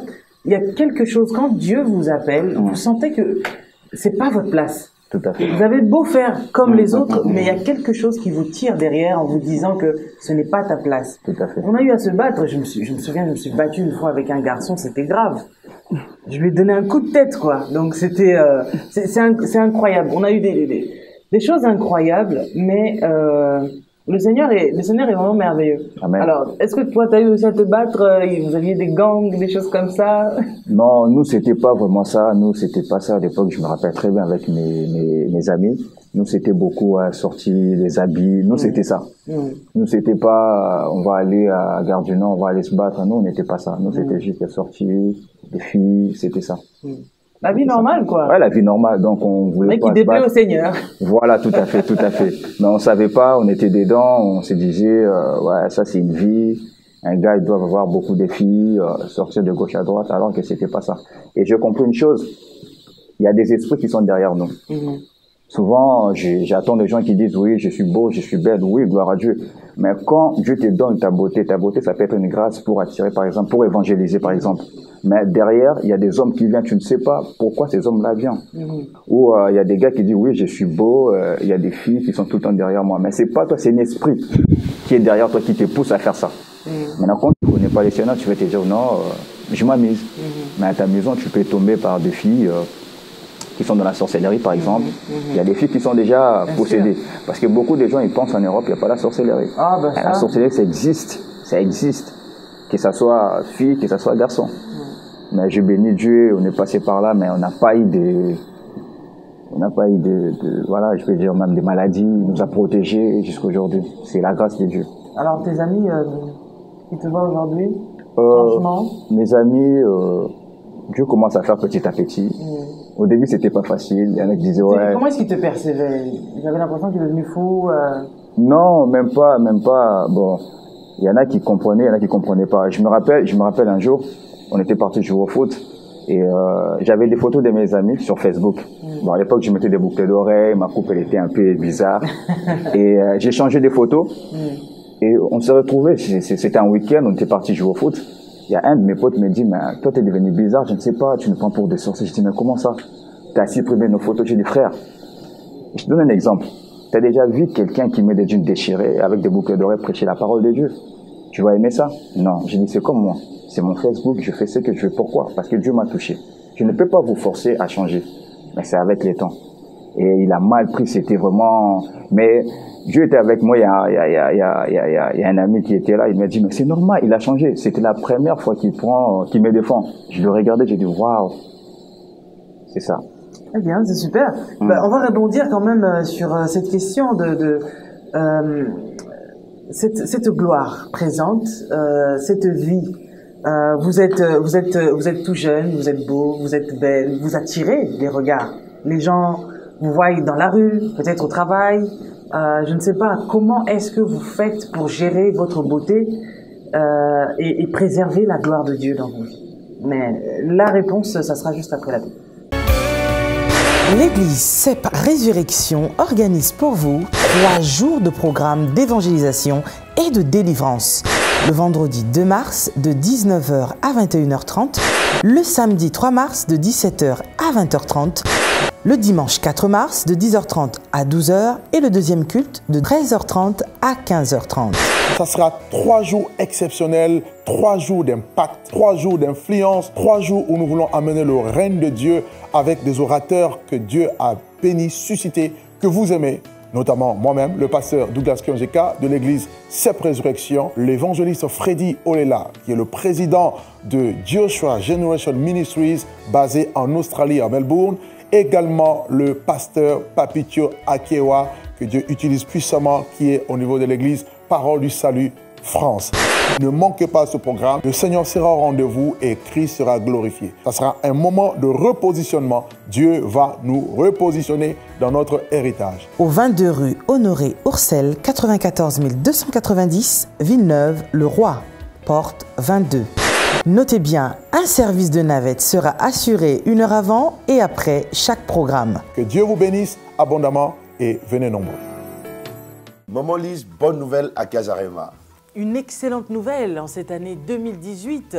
il y a quelque chose quand Dieu vous appelle vous sentez que c'est pas votre place
Tout à fait.
vous avez beau faire comme les autres, mais il y a quelque chose qui vous tire derrière en vous disant que ce n'est pas ta place.
Tout à fait.
On a eu à se battre. Je me, suis, je me souviens, je me suis battu une fois avec un garçon, c'était grave. Je lui ai donné un coup de tête, quoi. Donc c'était, euh, c'est c'est inc- c'est incroyable. On a eu des, des, des- des choses incroyables, mais euh, le Seigneur est, le Seigneur est vraiment merveilleux.
Amen.
Alors, est-ce que toi, tu as eu aussi à te battre euh, Vous aviez des gangs, des choses comme ça?
Non, nous, c'était pas vraiment ça. Nous, c'était pas ça à l'époque. Je me rappelle très bien avec mes, mes, mes amis. Nous, c'était beaucoup à sortir, les habits. Nous, c'était ça.
Hmm.
Nous, c'était pas, on va aller à Gare du Nord, on va aller se battre. Nous, on n'était pas ça. Nous, c'était juste la sortie, les filles, c'était ça.
La vie normale, quoi.
Ouais, la vie normale. Donc, on voulait
Mais
pas
qui déplaît au Seigneur.
Voilà, tout à fait, tout à fait. Mais on savait pas, on était dedans, on se disait, euh, ouais, ça c'est une vie. Un gars, il doit avoir beaucoup de filles, euh, sortir de gauche à droite, alors que c'était pas ça. Et je comprends une chose, il y a des esprits qui sont derrière nous.
Mhm.
Souvent, j'attends des gens qui disent, oui, je suis beau, je suis belle, oui, gloire à Dieu. Mais quand Dieu te donne ta beauté, ta beauté, ça peut être une grâce pour attirer, par exemple, pour évangéliser, par exemple. Mais derrière, il y a des hommes qui viennent, tu ne sais pas pourquoi ces hommes-là viennent.
Mhm.
Ou euh, il y a des gars qui disent oui, je suis beau, euh, il y a des filles qui sont tout le temps derrière moi. Mais c'est pas toi, c'est un esprit qui est derrière toi qui te pousse à faire ça. Maintenant, quand tu connais pas les Seigneur, tu vas te dire non, euh, je m'amuse. Mais à ta maison, tu peux tomber par des filles qui sont dans la sorcellerie, par exemple. Il y a des filles qui sont déjà possédées. Parce que beaucoup de gens, ils pensent en Europe, il n'y a pas la sorcellerie.
Ah, ben
La sorcellerie, ça existe. Ça existe. Que ça soit fille, que ça soit garçon. Mais je bénis Dieu, on est passé par là, mais on n'a pas eu de, on n'a pas eu de, de- voilà, je peux dire même des maladies, il nous a protégés jusqu'à aujourd'hui. C'est la grâce de Dieu.
Alors, tes amis euh, qui te voient aujourd'hui,
Euh,
franchement,
mes amis, euh, Dieu commence à faire petit à petit. Au début, c'était pas facile. Il y en a qui disaient, ouais,
comment est-ce qu'ils te percevaient Ils avaient l'impression qu'il est devenu fou. euh,
Non, même pas, même pas. Bon, il y en a qui comprenaient, il y en a qui comprenaient pas. Je me rappelle, je me rappelle un jour, on était parti jouer au foot et euh, j'avais des photos de mes amis sur Facebook. Bon, à l'époque, je mettais des boucles d'oreilles, ma coupe elle était un peu bizarre et euh, j'ai changé des photos et on s'est retrouvés. C'était un week-end, on était parti jouer au foot. Il y a un de mes potes qui me dit, mais toi t'es devenu bizarre, je ne sais pas, tu nous prends pour des sorciers. Je dis, mais comment ça? T'as supprimé nos photos. J'ai dit, frère, je te donne un exemple. Tu as déjà vu quelqu'un qui met des jeans déchirés avec des boucles d'oreilles prêcher la parole de Dieu? Tu vas aimer ça? Non. J'ai dit, c'est comme moi. C'est mon Facebook, je fais ce que je veux. Pourquoi? Parce que Dieu m'a touché. Je ne peux pas vous forcer à changer. Mais c'est avec les temps. Et il a mal pris, c'était vraiment... Mais Dieu était avec moi, il y a, il y il y il y un ami qui était là, il m'a dit, mais c'est normal, il a changé. C'était la première fois qu'il prend, qu'il me défend. Je le regardais, j'ai dit, waouh, c'est ça.
Eh bien, c'est super. Bah, on va rebondir quand même euh, sur euh, cette question de, de euh, cette, cette gloire présente, euh, cette vie. Euh, vous êtes, vous êtes, vous êtes tout jeune, vous êtes beau, vous êtes belle, vous attirez les regards. Les gens vous voient dans la rue, peut-être au travail. Euh, je ne sais pas comment est-ce que vous faites pour gérer votre beauté euh, et, préserver la gloire de Dieu dans vos vies. Mais la réponse, ça sera juste après la pub.
L'église CEP Résurrection organise pour vous trois jours de programme d'évangélisation et de délivrance. Le vendredi 2 mars de 19h à 21h30, le samedi 3 mars de 17h à 20h30, le dimanche 4 mars de 10h30 à 12h et le deuxième culte de 13h30 à 15h30.
Ça sera trois jours exceptionnels, trois jours d'impact, trois jours d'influence, trois jours où nous voulons amener le règne de Dieu avec des orateurs que Dieu a bénis, suscités, que vous aimez, notamment moi-même, le pasteur Douglas Kionjeka de l'église CEP Résurrection, l'évangéliste Freddy Olela, qui est le président de Joshua Generation Ministries basé en Australie, à Melbourne, également le pasteur Papitio Akewa, que Dieu utilise puissamment, qui est au niveau de l'église Parole du Salut France. Ne manquez pas ce programme. Le Seigneur sera au rendez-vous et Christ sera glorifié. Ça sera un moment de repositionnement. Dieu va nous repositionner dans notre héritage.
Au 22 rue Honoré Oursel, 94 290, Villeneuve-le-Roi, porte 22. Notez bien, un service de navette sera assuré une heure avant et après chaque programme.
Que Dieu vous bénisse abondamment et venez nombreux.
Maman Lise, bonne nouvelle à Casarema.
Une excellente nouvelle en cette année 2018.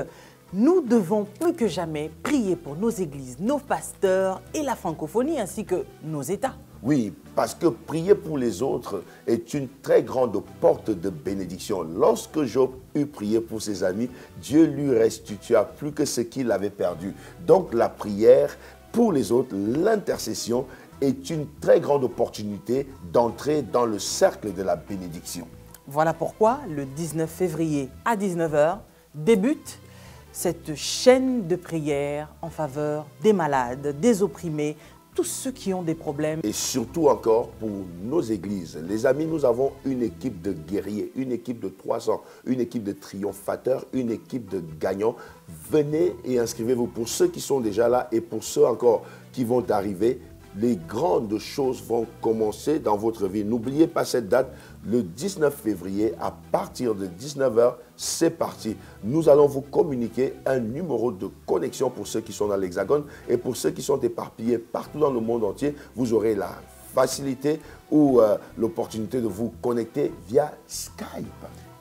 Nous devons plus que jamais prier pour nos églises, nos pasteurs et la francophonie ainsi que nos États.
Oui, parce que prier pour les autres est une très grande porte de bénédiction. Lorsque Job eut prié pour ses amis, Dieu lui restitua plus que ce qu'il avait perdu. Donc la prière pour les autres, l'intercession, est une très grande opportunité d'entrer dans le cercle de la bénédiction.
Voilà pourquoi le 19 février à 19h débute cette chaîne de prière en faveur des malades, des opprimés, tous ceux qui ont des problèmes.
Et surtout encore pour nos églises. Les amis, nous avons une équipe de guerriers, une équipe de 300, une équipe de triomphateurs, une équipe de gagnants. Venez et inscrivez-vous pour ceux qui sont déjà là et pour ceux encore qui vont arriver les grandes choses vont commencer dans votre vie. N'oubliez pas cette date, le 19 février, à partir de 19h, c'est parti. Nous allons vous communiquer un numéro de connexion pour ceux qui sont dans l'Hexagone et pour ceux qui sont éparpillés partout dans le monde entier. Vous aurez la facilité ou euh, l'opportunité de vous connecter via Skype.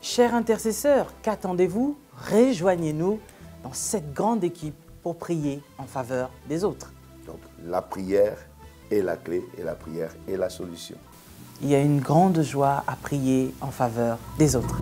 Chers intercesseurs, qu'attendez-vous? Rejoignez-nous dans cette grande équipe pour prier en faveur des autres.
Donc la prière est la clé et la prière est la solution.
Il y a une grande joie à prier en faveur des autres.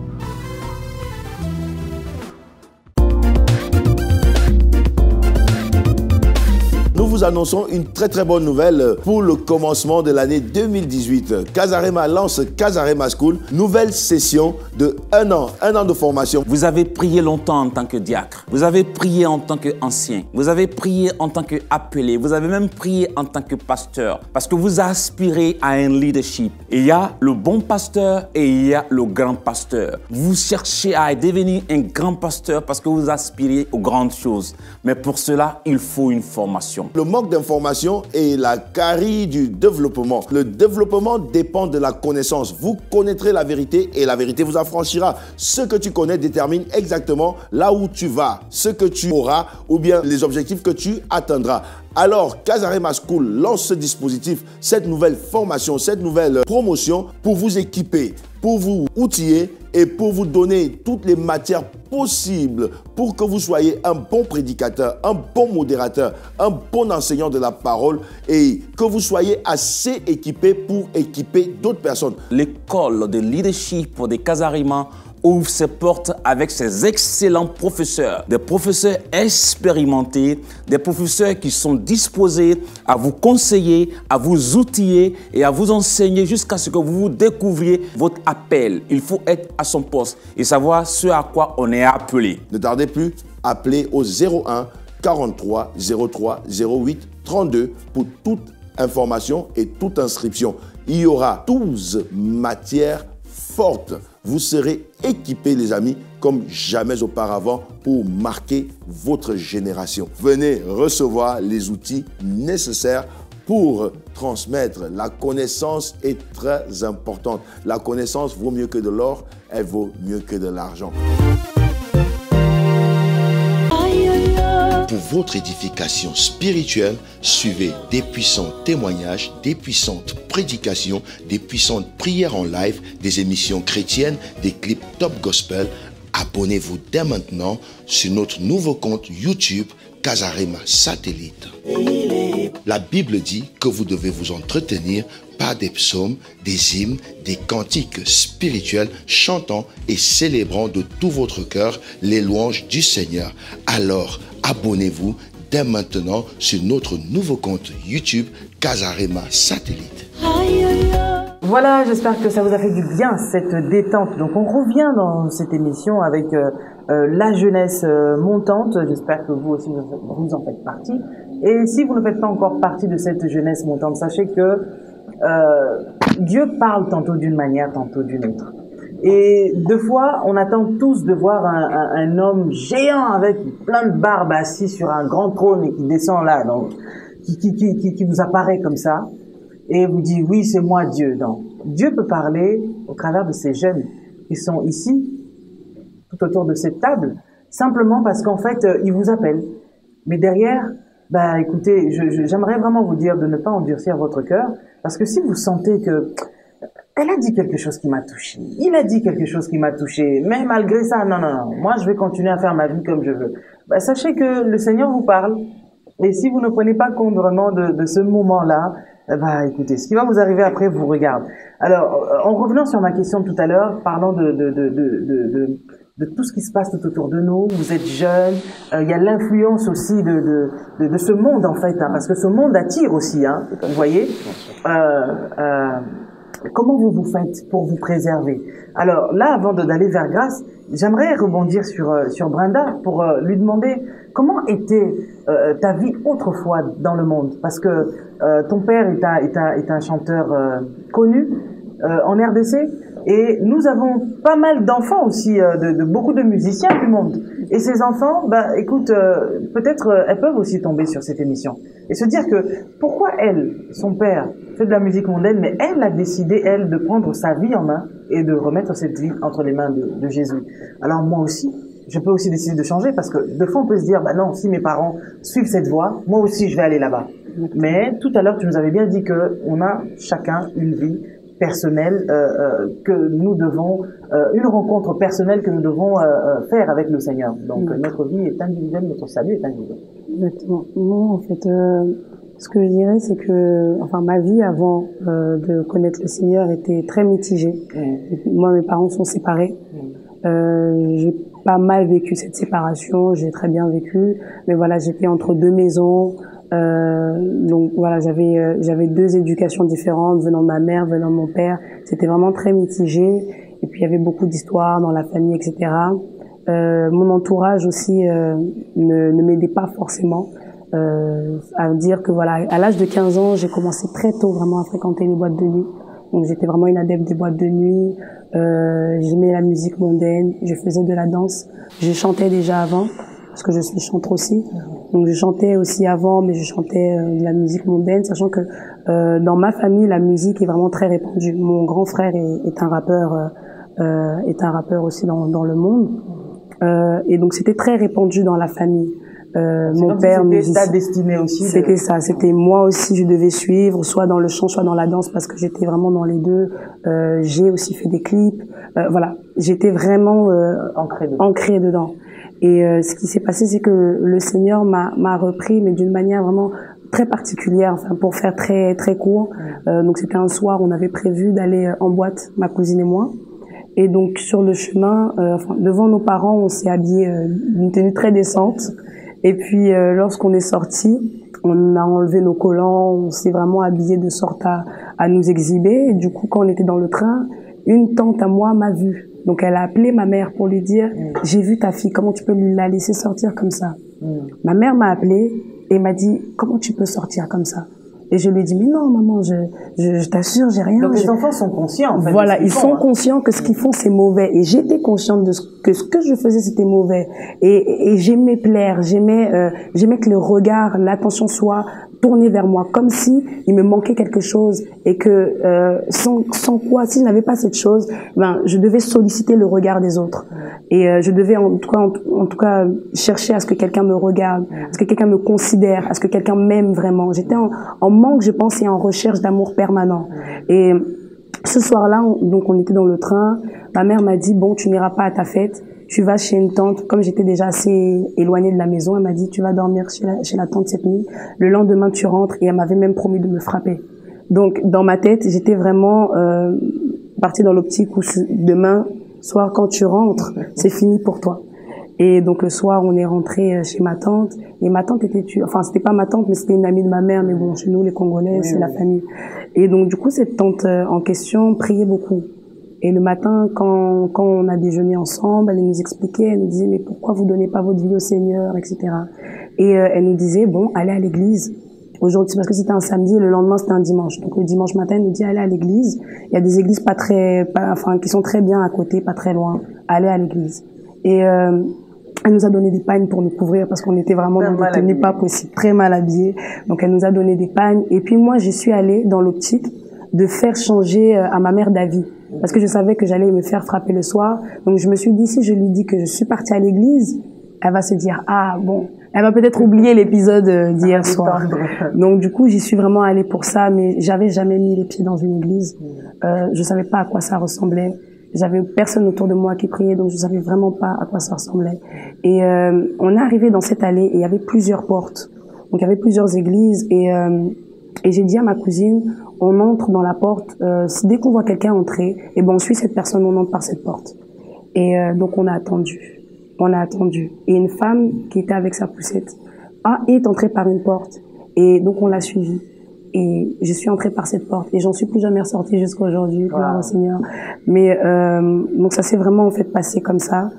Nous vous annonçons une très très bonne nouvelle pour le commencement de l'année 2018. Casarema lance Casarema School, nouvelle session de un an, un an de formation.
Vous avez prié longtemps en tant que diacre, vous avez prié en tant qu'ancien, vous avez prié en tant qu'appelé, vous avez même prié en tant que pasteur parce que vous aspirez à un leadership. Il y a le bon pasteur et il y a le grand pasteur. Vous cherchez à devenir un grand pasteur parce que vous aspirez aux grandes choses. Mais pour cela, il faut une formation.
Le manque d'information est la carie du développement. Le développement dépend de la connaissance. Vous connaîtrez la vérité et la vérité vous affranchira. Ce que tu connais détermine exactement là où tu vas, ce que tu auras ou bien les objectifs que tu atteindras. Alors, Casarema School lance ce dispositif, cette nouvelle formation, cette nouvelle promotion pour vous équiper, pour vous outiller et pour vous donner toutes les matières possibles pour que vous soyez un bon prédicateur, un bon modérateur, un bon enseignant de la parole et que vous soyez assez équipé pour équiper d'autres personnes.
L'école de leadership des Casarema ouvre ses portes avec ses excellents professeurs, des professeurs expérimentés, des professeurs qui sont disposés à vous conseiller, à vous outiller et à vous enseigner jusqu'à ce que vous découvriez votre appel. Il faut être à son poste et savoir ce à quoi on est appelé.
Ne tardez plus, appelez au 01 43 03 08 32 pour toute information et toute inscription. Il y aura 12 matières fortes vous serez équipés, les amis, comme jamais auparavant pour marquer votre génération. Venez recevoir les outils nécessaires pour transmettre. La connaissance est très importante. La connaissance vaut mieux que de l'or, elle vaut mieux que de l'argent.
Pour votre édification spirituelle, suivez des puissants témoignages, des puissantes prédications, des puissantes prières en live, des émissions chrétiennes, des clips top gospel. Abonnez-vous dès maintenant sur notre nouveau compte YouTube Casarema Satellite. La Bible dit que vous devez vous entretenir par des psaumes, des hymnes, des cantiques spirituels, chantant et célébrant de tout votre cœur les louanges du Seigneur. Alors, abonnez-vous dès maintenant sur notre nouveau compte YouTube Casarema Satellite.
Voilà, j'espère que ça vous a fait du bien cette détente. Donc on revient dans cette émission avec euh, euh, la jeunesse euh, montante. J'espère que vous aussi vous en faites partie. Et si vous ne faites pas encore partie de cette jeunesse montante, sachez que Dieu parle tantôt d'une manière, tantôt d'une autre. Et deux fois, on attend tous de voir un, un, un homme géant avec plein de barbe assis sur un grand trône et qui descend là, donc qui, qui, qui, qui, vous apparaît comme ça et vous dit oui, c'est moi Dieu. Non. Dieu peut parler au travers de ces jeunes qui sont ici, tout autour de cette table, simplement parce qu'en fait, euh, il vous appelle. Mais derrière, bah écoutez, j'aimerais vraiment vous dire de ne pas endurcir votre cœur, parce que si vous sentez que elle a dit quelque chose qui m'a touché, il a dit quelque chose qui m'a touché, mais malgré ça, non, non, non, moi je vais continuer à faire ma vie comme je veux. Bah, sachez que le Seigneur vous parle, et si vous ne prenez pas compte vraiment de, ce moment-là, eh ben, écoutez, ce qui va vous arriver après vous regarde. Alors, euh, en revenant sur ma question tout à l'heure, parlant de, de, de, de, de, tout ce qui se passe tout autour de nous, vous êtes jeune, euh, il y a l'influence aussi de, de, de, ce monde en fait, hein, parce que ce monde attire aussi, hein, vous voyez. Euh, euh, comment vous vous faites pour vous préserver? Alors là, avant d'aller vers Grâce, j'aimerais rebondir sur, euh, sur Brenda pour euh, lui demander comment était ta vie autrefois dans le monde? Parce que ton père est un, est un, est un chanteur connu en RDC et nous avons pas mal d'enfants aussi, de, de, beaucoup de musiciens du monde. Et ces enfants, bah, écoute, peut-être elles peuvent aussi tomber sur cette émission et se dire que pourquoi elle, son père, fait de la musique mondaine, mais elle a décidé, elle, de prendre sa vie en main et de remettre cette vie entre les mains de, de Jésus. Alors moi aussi, je peux aussi décider de changer parce que de fois on peut se dire, bah non, si mes parents suivent cette voie, moi aussi je vais aller là-bas. Mais tout à l'heure, tu nous avais bien dit que on a chacun une vie personnelle euh, euh, que nous devons, euh, une rencontre personnelle que nous devons euh, euh, faire avec le Seigneur. Donc notre vie est individuelle, notre salut est individuel.
Exactement. Non, en fait, ce que je dirais, c'est que, enfin, ma vie avant euh, de connaître le Seigneur était très mitigée.
Mm.
Moi, mes parents sont séparés.
Mm.
Euh, j'ai pas mal vécu cette séparation, j'ai très bien vécu. Mais voilà, j'étais entre deux maisons. Euh, donc voilà, j'avais euh, j'avais deux éducations différentes venant de ma mère, venant de mon père. C'était vraiment très mitigé. Et puis il y avait beaucoup d'histoires dans la famille, etc. Euh, mon entourage aussi euh, ne, ne m'aidait pas forcément euh, à dire que voilà, à l'âge de 15 ans, j'ai commencé très tôt vraiment à fréquenter les boîtes de nuit. Donc j'étais vraiment une adepte des boîtes de nuit. Euh, J'aimais la musique mondaine, je faisais de la danse, je chantais déjà avant parce que je suis chanteur aussi. Donc je chantais aussi avant, mais je chantais euh, de la musique mondaine, sachant que euh, dans ma famille, la musique est vraiment très répandue. Mon grand frère est, est un rappeur, euh, euh est un rappeur aussi dans, dans le monde, euh, et donc c'était très répandu dans la famille. Euh, mon père
C'était ta destinée aussi. de-
C'était ça, c'était moi aussi je devais suivre, soit dans le chant, soit dans la danse, parce que j'étais vraiment dans les deux. Euh, j'ai aussi fait des clips, Euh, voilà, j'étais vraiment euh,
ancrée dedans.
ancrée dedans. Et euh, ce qui s'est passé, c'est que le Seigneur m'a m'a repris, mais d'une manière vraiment très particulière, enfin pour faire très très court. Euh, donc c'était un soir, on avait prévu d'aller en boîte, ma cousine et moi. Et donc sur le chemin, euh, enfin, devant nos parents, on s'est habillé euh, d'une tenue très décente. Et puis euh, lorsqu'on est sorti, on a enlevé nos collants, on s'est vraiment habillé de sorte à, à nous exhiber. Et du coup, quand on était dans le train, une tante à moi m'a vue. Donc elle a appelé ma mère pour lui dire j'ai vu ta fille, comment tu peux la laisser sortir comme ça? Ma mère m'a appelé et m'a dit comment tu peux sortir comme ça? Et je lui ai dit mais non maman, je, je, je t'assure, j'ai rien.
Donc les enfants sont conscients en fait.
voilà, ils
font,
sont
hein.
conscients que ce qu'ils font c'est mauvais et j'étais consciente de ce que ce que je faisais c'était mauvais et, et j'aimais plaire, j'aimais euh, j'aimais que le regard, l'attention soit tournée vers moi comme si il me manquait quelque chose et que euh, sans sans quoi si je n'avais pas cette chose, ben je devais solliciter le regard des autres et euh, je devais en tout cas en, tout cas chercher à ce que quelqu'un me regarde, à ce que quelqu'un me considère, à ce que quelqu'un m'aime vraiment. J'étais en, en manque, je pense, et en recherche d'amour permanent. Et ce soir-là, on- donc on était dans le train. Ma mère m'a dit bon, tu n'iras pas à ta fête, tu vas chez une tante. Comme j'étais déjà assez éloignée de la maison, elle m'a dit tu vas dormir chez la, chez la tante cette nuit. Le lendemain, tu rentres. Et elle m'avait même promis de me frapper. Donc dans ma tête, j'étais vraiment euh, partie dans l'optique où demain soir, quand tu rentres, c'est fini pour toi. Et donc le soir, on est rentré euh, chez ma tante. Et ma tante était, tu- enfin c'était pas ma tante, mais c'était une amie de ma mère. Mais bon, chez nous, les Congolais, c'est la famille. Et donc du coup, cette tante euh, en question priait beaucoup. Et le matin, quand, quand on a déjeuné ensemble, elle nous expliquait, elle nous disait, mais pourquoi vous donnez pas votre vie au Seigneur, etc. Et euh, elle nous disait, bon, allez à l'église. aujourd'hui, c'est parce que c'était un samedi, et le lendemain c'était un dimanche. Donc le dimanche matin, elle nous dit allez à l'église. Il y a des églises pas très, pas, enfin qui sont très bien à côté, pas très loin. Allez à l'église. Et euh, elle nous a donné des pagnes pour nous couvrir parce qu'on était vraiment dans des tenues pas possibles, très mal habillés. Donc elle nous a donné des pagnes. Et puis moi, je suis allée dans l'optique de faire changer euh, à ma mère d'avis. Parce que je savais que j'allais me faire frapper le soir. Donc je me suis dit, si je lui dis que je suis partie à l'église, elle va se dire, ah bon, elle va peut-être oublier l'épisode euh, d'hier soir. Donc du coup, j'y suis vraiment allée pour ça, mais j'avais jamais mis les pieds dans une église. Euh, je savais pas à quoi ça ressemblait. J'avais personne autour de moi qui priait, donc je savais vraiment pas à quoi ça ressemblait. Et euh, on est arrivé dans cette allée et il y avait plusieurs portes. Donc il y avait plusieurs églises et euh, et j'ai dit à ma cousine, on entre dans la porte. euh, dès qu'on voit quelqu'un entrer, et ben on suit cette personne, on entre par cette porte. Et euh, donc on a attendu, on a attendu. Et une femme qui était avec sa poussette a, est entrée par une porte. Et donc on l'a suivie. Et je suis entrée par cette porte et j'en suis plus jamais ressortie jusqu'à aujourd'hui, au Seigneur. Mais euh, donc ça s'est vraiment en fait passé comme ça.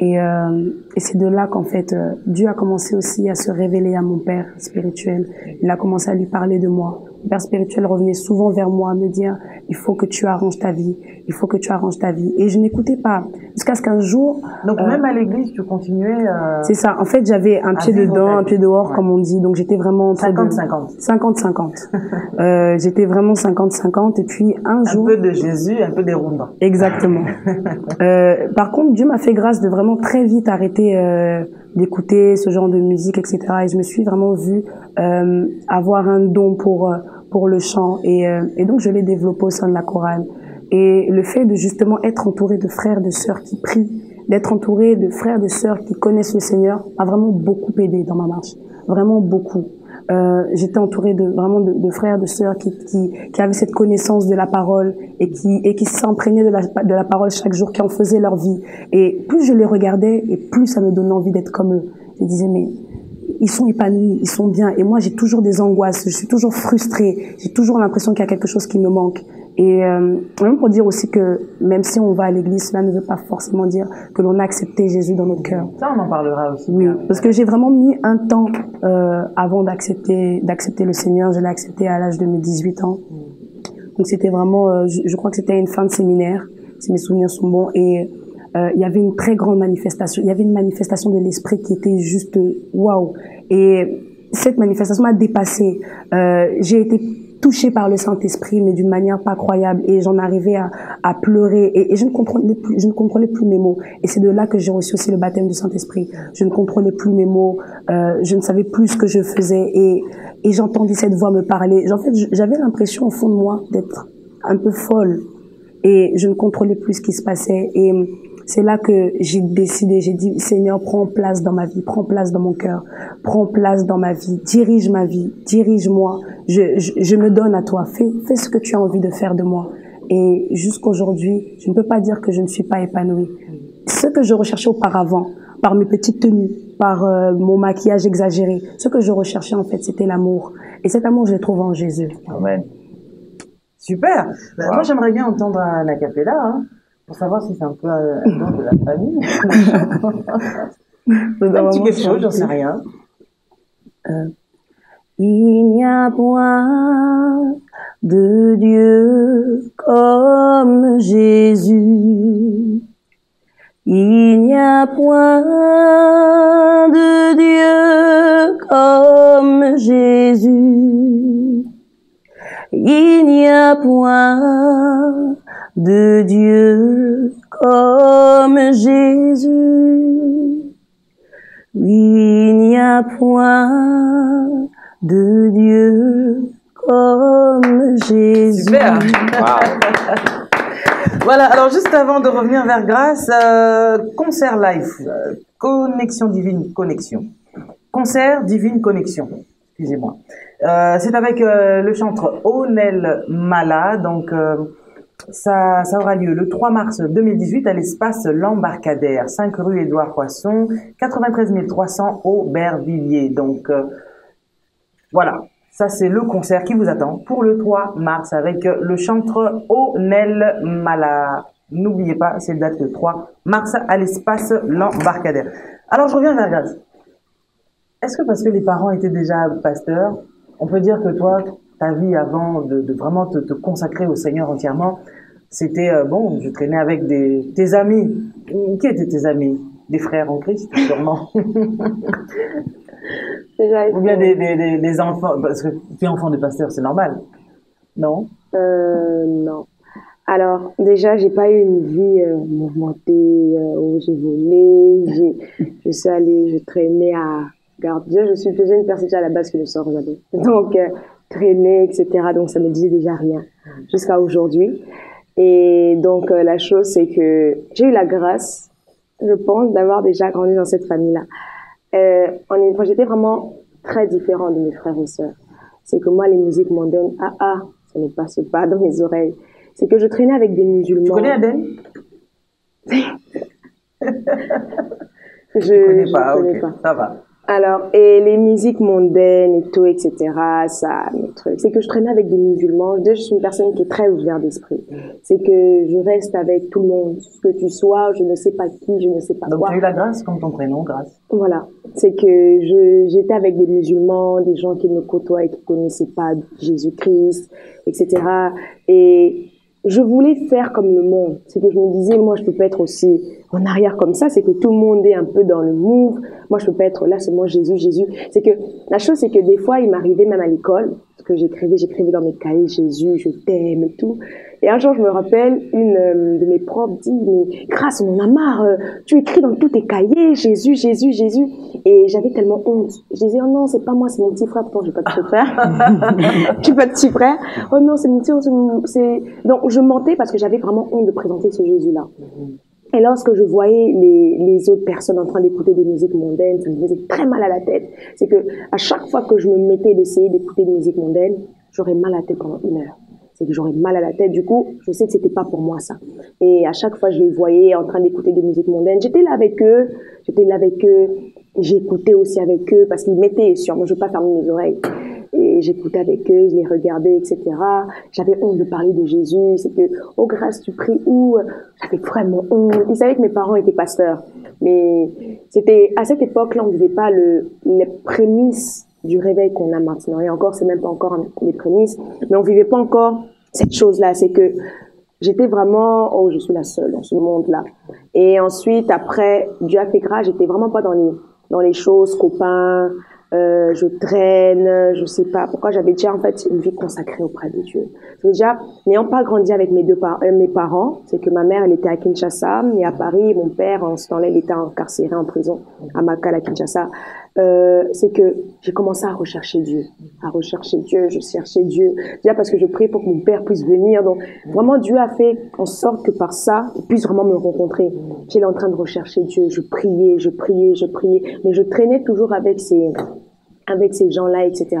Et, euh, c'est de là qu'en fait euh, Dieu a commencé aussi à se révéler à mon père spirituel. Il a commencé à lui parler de moi. Mon père spirituel revenait souvent vers moi, me dire il faut que tu arranges ta vie, il faut que tu arranges ta vie. Et je n'écoutais pas jusqu'à ce qu'un jour.
Donc
euh,
même à l'église, tu continuais. euh,
c'est ça. En fait, j'avais un pied dedans, un pied dehors,
Ouais.
comme on dit. Donc j'étais vraiment entre
50-50.
50-50. euh, j'étais vraiment 50-50. Et puis un
Un
jour.
peu de Jésus, un peu des Rumba.
Exactement. Euh, par contre, Dieu m'a fait grâce de vraiment très vite arrêter euh, d'écouter ce genre de musique, etc. Et je me suis vraiment vue euh, avoir un don pour euh, pour le chant et, euh, et donc je l'ai développé au sein de la chorale. Et le fait de justement être entouré de frères, de sœurs qui prient, d'être entouré de frères, de sœurs qui connaissent le Seigneur, m'a vraiment beaucoup aidé dans ma marche, vraiment beaucoup. Euh, j'étais entourée de vraiment de, de frères, de sœurs qui, qui, qui avaient cette connaissance de la parole et qui et qui s'imprégnaient de la, de la parole chaque jour, qui en faisaient leur vie. Et plus je les regardais, et plus ça me donnait envie d'être comme eux. Je disais mais ils sont épanouis, ils sont bien. Et moi, j'ai toujours des angoisses, je suis toujours frustrée, j'ai toujours l'impression qu'il y a quelque chose qui me manque. Et euh, même pour dire aussi que même si on va à l'église, cela ne veut pas forcément dire que l'on a accepté Jésus dans notre cœur.
Ça, on en parlera aussi.
Oui, parce que j'ai vraiment mis un temps euh, avant d'accepter d'accepter le Seigneur. Je l'ai accepté à l'âge de mes 18 ans. Donc c'était vraiment, euh, je, je crois que c'était une fin de séminaire, si mes souvenirs sont bons. Et euh, il y avait une très grande manifestation. Il y avait une manifestation de l'esprit qui était juste waouh. Et cette manifestation m'a dépassée. Euh, j'ai été touchée par le Saint-Esprit, mais d'une manière pas croyable, et j'en arrivais à, à pleurer, et, je ne comprenais plus, je ne comprenais plus mes mots. Et c'est de là que j'ai reçu aussi le baptême du Saint-Esprit. Je ne comprenais plus mes mots, euh, je ne savais plus ce que je faisais, et, et j'entendis cette voix me parler. En fait, j'avais l'impression au fond de moi d'être un peu folle, et je ne contrôlais plus ce qui se passait. Et c'est là que j'ai décidé, j'ai dit, Seigneur, prends place dans ma vie, prends place dans mon cœur, prends place dans ma vie, dirige ma vie, dirige-moi, je, je, je me donne à toi, fais, fais ce que tu as envie de faire de moi. Et jusqu'aujourd'hui, je ne peux pas dire que je ne suis pas épanouie. Ce que je recherchais auparavant, par mes petites tenues, par euh, mon maquillage exagéré, ce que je recherchais en fait, c'était l'amour. Et cet amour, je l'ai trouvé en Jésus.
Amen.
Super. Ben, Moi, j'aimerais bien entendre un acapella, hein, pour savoir si c'est un peu un un don de la famille. petit quelque chose, j'en sais rien.
Euh, il n'y a point de Dieu comme Jésus. Il n'y a point de Dieu comme Jésus. Il n'y a point de Dieu comme Jésus. Il n'y a point de Dieu comme Jésus.
Super. Voilà, alors juste avant de revenir vers Grâce, euh, concert live, euh, connexion divine, connexion. Concert divine connexion, excusez-moi. Euh, c'est avec euh, le chanteur Onel Mala, donc euh, ça, aura lieu le 3 mars 2018 à l'espace L'Embarcadère, 5 rue Édouard Poisson, 93 300 Aubervilliers. Donc euh, voilà, ça c'est le concert qui vous attend pour le 3 mars avec le chanteur Onel Mala. N'oubliez pas, c'est date le 3 mars à l'espace L'Embarcadère. Alors je reviens vers Grace. Est-ce que parce que les parents étaient déjà pasteurs, on peut dire que toi, ta vie avant de, de vraiment te, te, consacrer au Seigneur entièrement, c'était euh, bon, je traînais avec des, tes amis. Qui étaient tes amis? Des frères en Christ, sûrement. Ou bien des, des, des, enfants, parce que tu es enfant de pasteur, c'est normal, non?
Euh, Non. Alors, déjà, j'ai pas eu une vie euh, mouvementée euh, où j'ai volé, je suis allée, je traînais à garde Dieu, je suis déjà une personne à la base qui ne sort jamais. Donc, traîner, etc. Donc, ça me disait déjà rien jusqu'à aujourd'hui. Et donc, euh, la chose, c'est que j'ai eu la grâce, je pense, d'avoir déjà grandi dans cette famille-là. Euh, j'étais vraiment très différente de mes frères et sœurs. C'est que moi, les musiques mondaines, ah ah, ça ne passe pas dans mes oreilles. C'est que je traînais avec des musulmans. Tu
connais Adèle?
Je, ne connais pas,
je connais pas. ça va.
Alors, et les musiques mondaines et tout, etc., ça, mes trucs. C'est que je traînais avec des musulmans. Déjà, je suis une personne qui est très ouverte d'esprit. C'est que je reste avec tout le monde. Que tu sois, je ne sais pas qui, je ne sais pas
Donc,
quoi.
Donc, tu as eu la grâce comme ton prénom, grâce.
Voilà. C'est que je, j'étais avec des musulmans, des gens qui me côtoient et qui connaissaient pas Jésus-Christ, etc. Et je voulais faire comme le monde. C'est que je me disais, moi, je peux pas être aussi en arrière comme ça. C'est que tout le monde est un peu dans le move. Moi, je peux pas être là seulement Jésus, Jésus. C'est que la chose, c'est que des fois, il m'arrivait même à l'école, parce que j'écrivais, j'écrivais dans mes cahiers Jésus, je t'aime et tout. Et un jour, je me rappelle, une euh, de mes profs dit, mais grâce, on en a marre. Euh, tu écris dans tous tes cahiers Jésus, Jésus, Jésus. Et j'avais tellement honte. Je disais, oh non, c'est pas moi, c'est mon petit frère. Pourtant, j'ai pas de petit frère. j'ai pas de petit frère. Oh non, c'est mon petit, c'est, donc je mentais parce que j'avais vraiment honte de présenter ce Jésus-là. Et lorsque je voyais les, les autres personnes en train d'écouter des musiques mondaines, ça me faisait très mal à la tête. C'est que à chaque fois que je me mettais d'essayer d'écouter des musiques mondaines, j'aurais mal à la tête pendant une heure. C'est que j'aurais mal à la tête. Du coup, je sais que c'était pas pour moi ça. Et à chaque fois, je les voyais en train d'écouter des musiques mondaines. J'étais là avec eux, j'étais là avec eux. J'écoutais aussi avec eux parce qu'ils mettaient sur moi. Je veux pas fermer mes oreilles et j'écoutais avec eux, je les regardais, etc. J'avais honte de parler de Jésus. C'est que, oh grâce, tu pries où? J'avais vraiment honte. Ils savaient que mes parents étaient pasteurs, mais c'était à cette époque-là, on ne vivait pas le, les prémices du réveil qu'on a maintenant. Et encore, c'est même pas encore les prémices, mais on vivait pas encore cette chose-là. C'est que j'étais vraiment, oh, je suis la seule dans ce monde-là. Et ensuite, après, Dieu a fait grâce, j'étais vraiment pas dans les, dans les choses, copains, euh, je traîne, je sais pas pourquoi j'avais déjà en fait une vie consacrée auprès de Dieu? Déjà, n'ayant pas grandi avec mes deux euh, mes parents, c'est que ma mère elle était à Kinshasa et à Paris, mon père en ce temps-là il était incarcéré en prison à Makala Kinshasa. Euh, c'est que j'ai commencé à rechercher Dieu, à rechercher Dieu, je cherchais Dieu, déjà parce que je priais pour que mon père puisse venir. Donc vraiment Dieu a fait en sorte que par ça, il puisse vraiment me rencontrer. J'étais en train de rechercher Dieu, je priais, je priais, je priais, mais je traînais toujours avec ces avec ces gens-là, etc.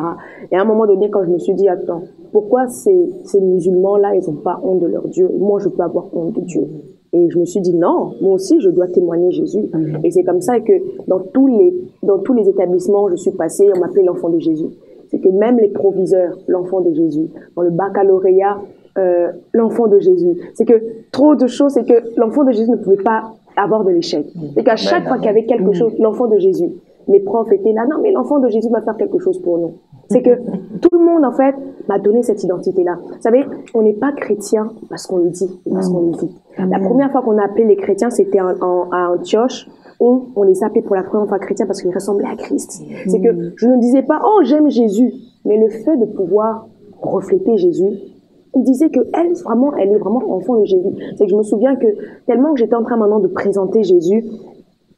Et à un moment donné, quand je me suis dit, attends, pourquoi ces, ces musulmans-là, ils n'ont pas honte de leur Dieu? Moi, je peux avoir honte de Dieu. Et je me suis dit, non, moi aussi, je dois témoigner Jésus. Et c'est comme ça que dans tous les, dans tous les établissements, je suis passée, on m'appelait l'enfant de Jésus. C'est que même les proviseurs, l'enfant de Jésus. Dans le baccalauréat, euh, l'enfant de Jésus. C'est que trop de choses, c'est que l'enfant de Jésus ne pouvait pas avoir de l'échec. C'est qu'à chaque fois qu'il y avait quelque chose, l'enfant de Jésus, les profs étaient là, non, mais l'enfant de Jésus va faire quelque chose pour nous. C'est que tout le monde, en fait, m'a donné cette identité-là. Vous savez, on n'est pas chrétien parce qu'on le dit, parce qu'on le dit. La première fois qu'on a appelé les chrétiens, c'était en, à Antioche, où on les appelait pour la première fois chrétiens parce qu'ils ressemblaient à Christ. C'est que je ne disais pas, oh, j'aime Jésus, mais le fait de pouvoir refléter Jésus, il disait que elle, vraiment, elle est vraiment enfant de Jésus. C'est que je me souviens que tellement que j'étais en train maintenant de présenter Jésus,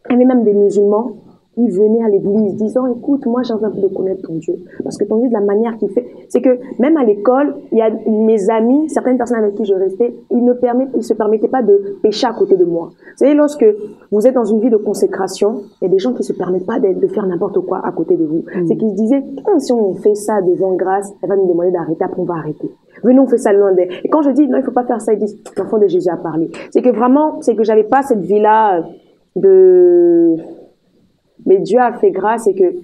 il y avait même des musulmans il venait à l'église disant écoute moi j'ai envie de connaître ton Dieu. Parce que ton Dieu de la manière qu'il fait c'est que même à l'école il y a mes amis certaines personnes avec qui je restais ils ne permettent ils se permettaient pas de pécher à côté de moi. Vous savez lorsque vous êtes dans une vie de consécration il y a des gens qui se permettent pas de, faire n'importe quoi à côté de vous. C'est qu'ils se disaient si on fait ça devant grâce elle va nous demander d'arrêter après on va arrêter. Venons, on fait ça loin d'elle. Et quand je dis non, il faut pas faire ça, ils disent l'enfant de Jésus a parlé. C'est que vraiment, c'est que j'avais pas cette vie-là de mais Dieu a fait grâce et que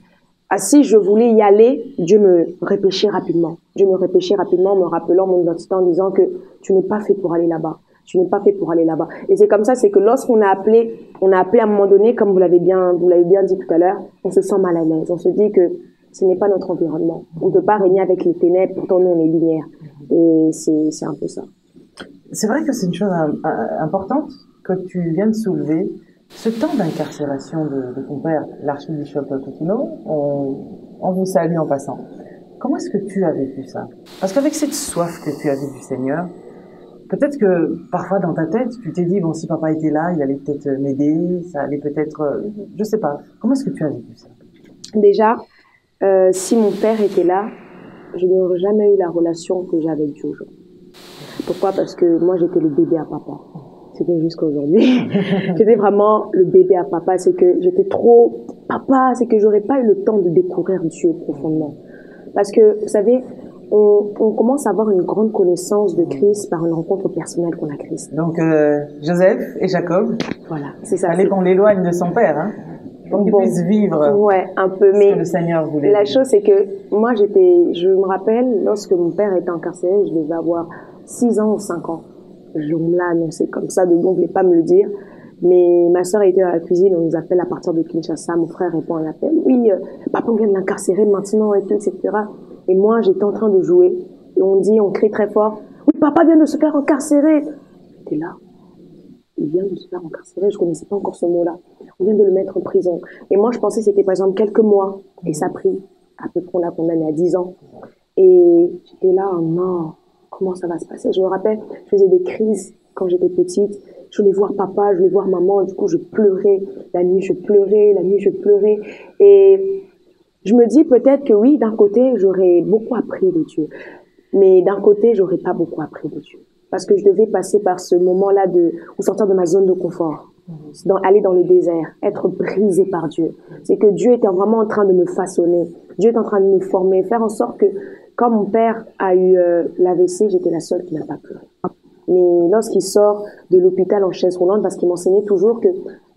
ah, si je voulais y aller, Dieu me répéchait rapidement. Dieu me répéchait rapidement, me rappelant mon identité en disant que tu n'es pas fait pour aller là-bas. Tu n'es pas fait pour aller là-bas. Et c'est comme ça, c'est que lorsqu'on a appelé, on a appelé à un moment donné, comme vous l'avez bien, vous l'avez bien dit tout à l'heure, on se sent mal à l'aise. On se dit que ce n'est pas notre environnement. On ne peut pas régner avec les ténèbres, pourtant nous on est lumière. Et c'est c'est un peu ça.
C'est vrai que c'est une chose euh, euh, importante que tu viens de soulever. Ce temps d'incarcération de, ton père, l'archibishop Totino, on, on vous salue en passant. Comment est-ce que tu as vécu ça? Parce qu'avec cette soif que tu avais du Seigneur, peut-être que parfois dans ta tête, tu t'es dit, bon, si papa était là, il allait peut-être m'aider, ça allait peut-être... euh, Je sais pas. Comment est-ce que tu as vécu ça?
Déjà, euh, si mon père était là, je n'aurais jamais eu la relation que j'ai avec Dieu aujourd'hui. Pourquoi? Parce que moi, j'étais le bébé à papa. C'était jusqu'à aujourd'hui. j'étais vraiment le bébé à papa. C'est que j'étais trop papa. C'est que j'aurais pas eu le temps de découvrir Dieu profondément. Parce que, vous savez, on, on commence à avoir une grande connaissance de Christ par une rencontre personnelle qu'on a Christ.
Donc, euh, Joseph et Jacob,
Voilà, c'est ça.
fallait qu'on l'éloigne de son père, hein, pour qu'il
Bon.
puisse vivre
Ouais, un peu,
ce
mais
que le Seigneur voulait.
La chose, c'est que moi, j'étais, je me rappelle, lorsque mon père était incarcéré, je devais avoir 6 ans ou 5 ans. Je on me l'a annoncé comme ça, de bon, je voulais pas me le dire. Mais ma sœur était dans la cuisine, on nous appelle à partir de Kinshasa, mon frère répond à l'appel. Oui, euh, papa, on vient de l'incarcérer maintenant et tout, etc. Et moi, j'étais en train de jouer. Et on dit, on crie très fort, oui, papa vient de se faire incarcérer. J'étais là. Il vient de se faire incarcérer, je connaissais pas encore ce mot-là. On vient de le mettre en prison. Et moi, je pensais que c'était par exemple quelques mois. Et ça a pris à peu près, on l'a condamné à 10 ans. Et j'étais là, oh comment ça va se passer Je me rappelle, je faisais des crises quand j'étais petite. Je voulais voir papa, je voulais voir maman. Du coup, je pleurais. La nuit, je pleurais. La nuit, je pleurais. Et je me dis peut-être que oui, d'un côté, j'aurais beaucoup appris de Dieu. Mais d'un côté, j'aurais pas beaucoup appris de Dieu. Parce que je devais passer par ce moment-là de, ou sortir de ma zone de confort. Dans, aller dans le désert, être brisé par Dieu. C'est que Dieu était vraiment en train de me façonner. Dieu est en train de me former, faire en sorte que quand mon père a eu euh, l'AVC, j'étais la seule qui n'a pas pleuré. Mais lorsqu'il sort de l'hôpital en chaise roulante, parce qu'il m'enseignait toujours que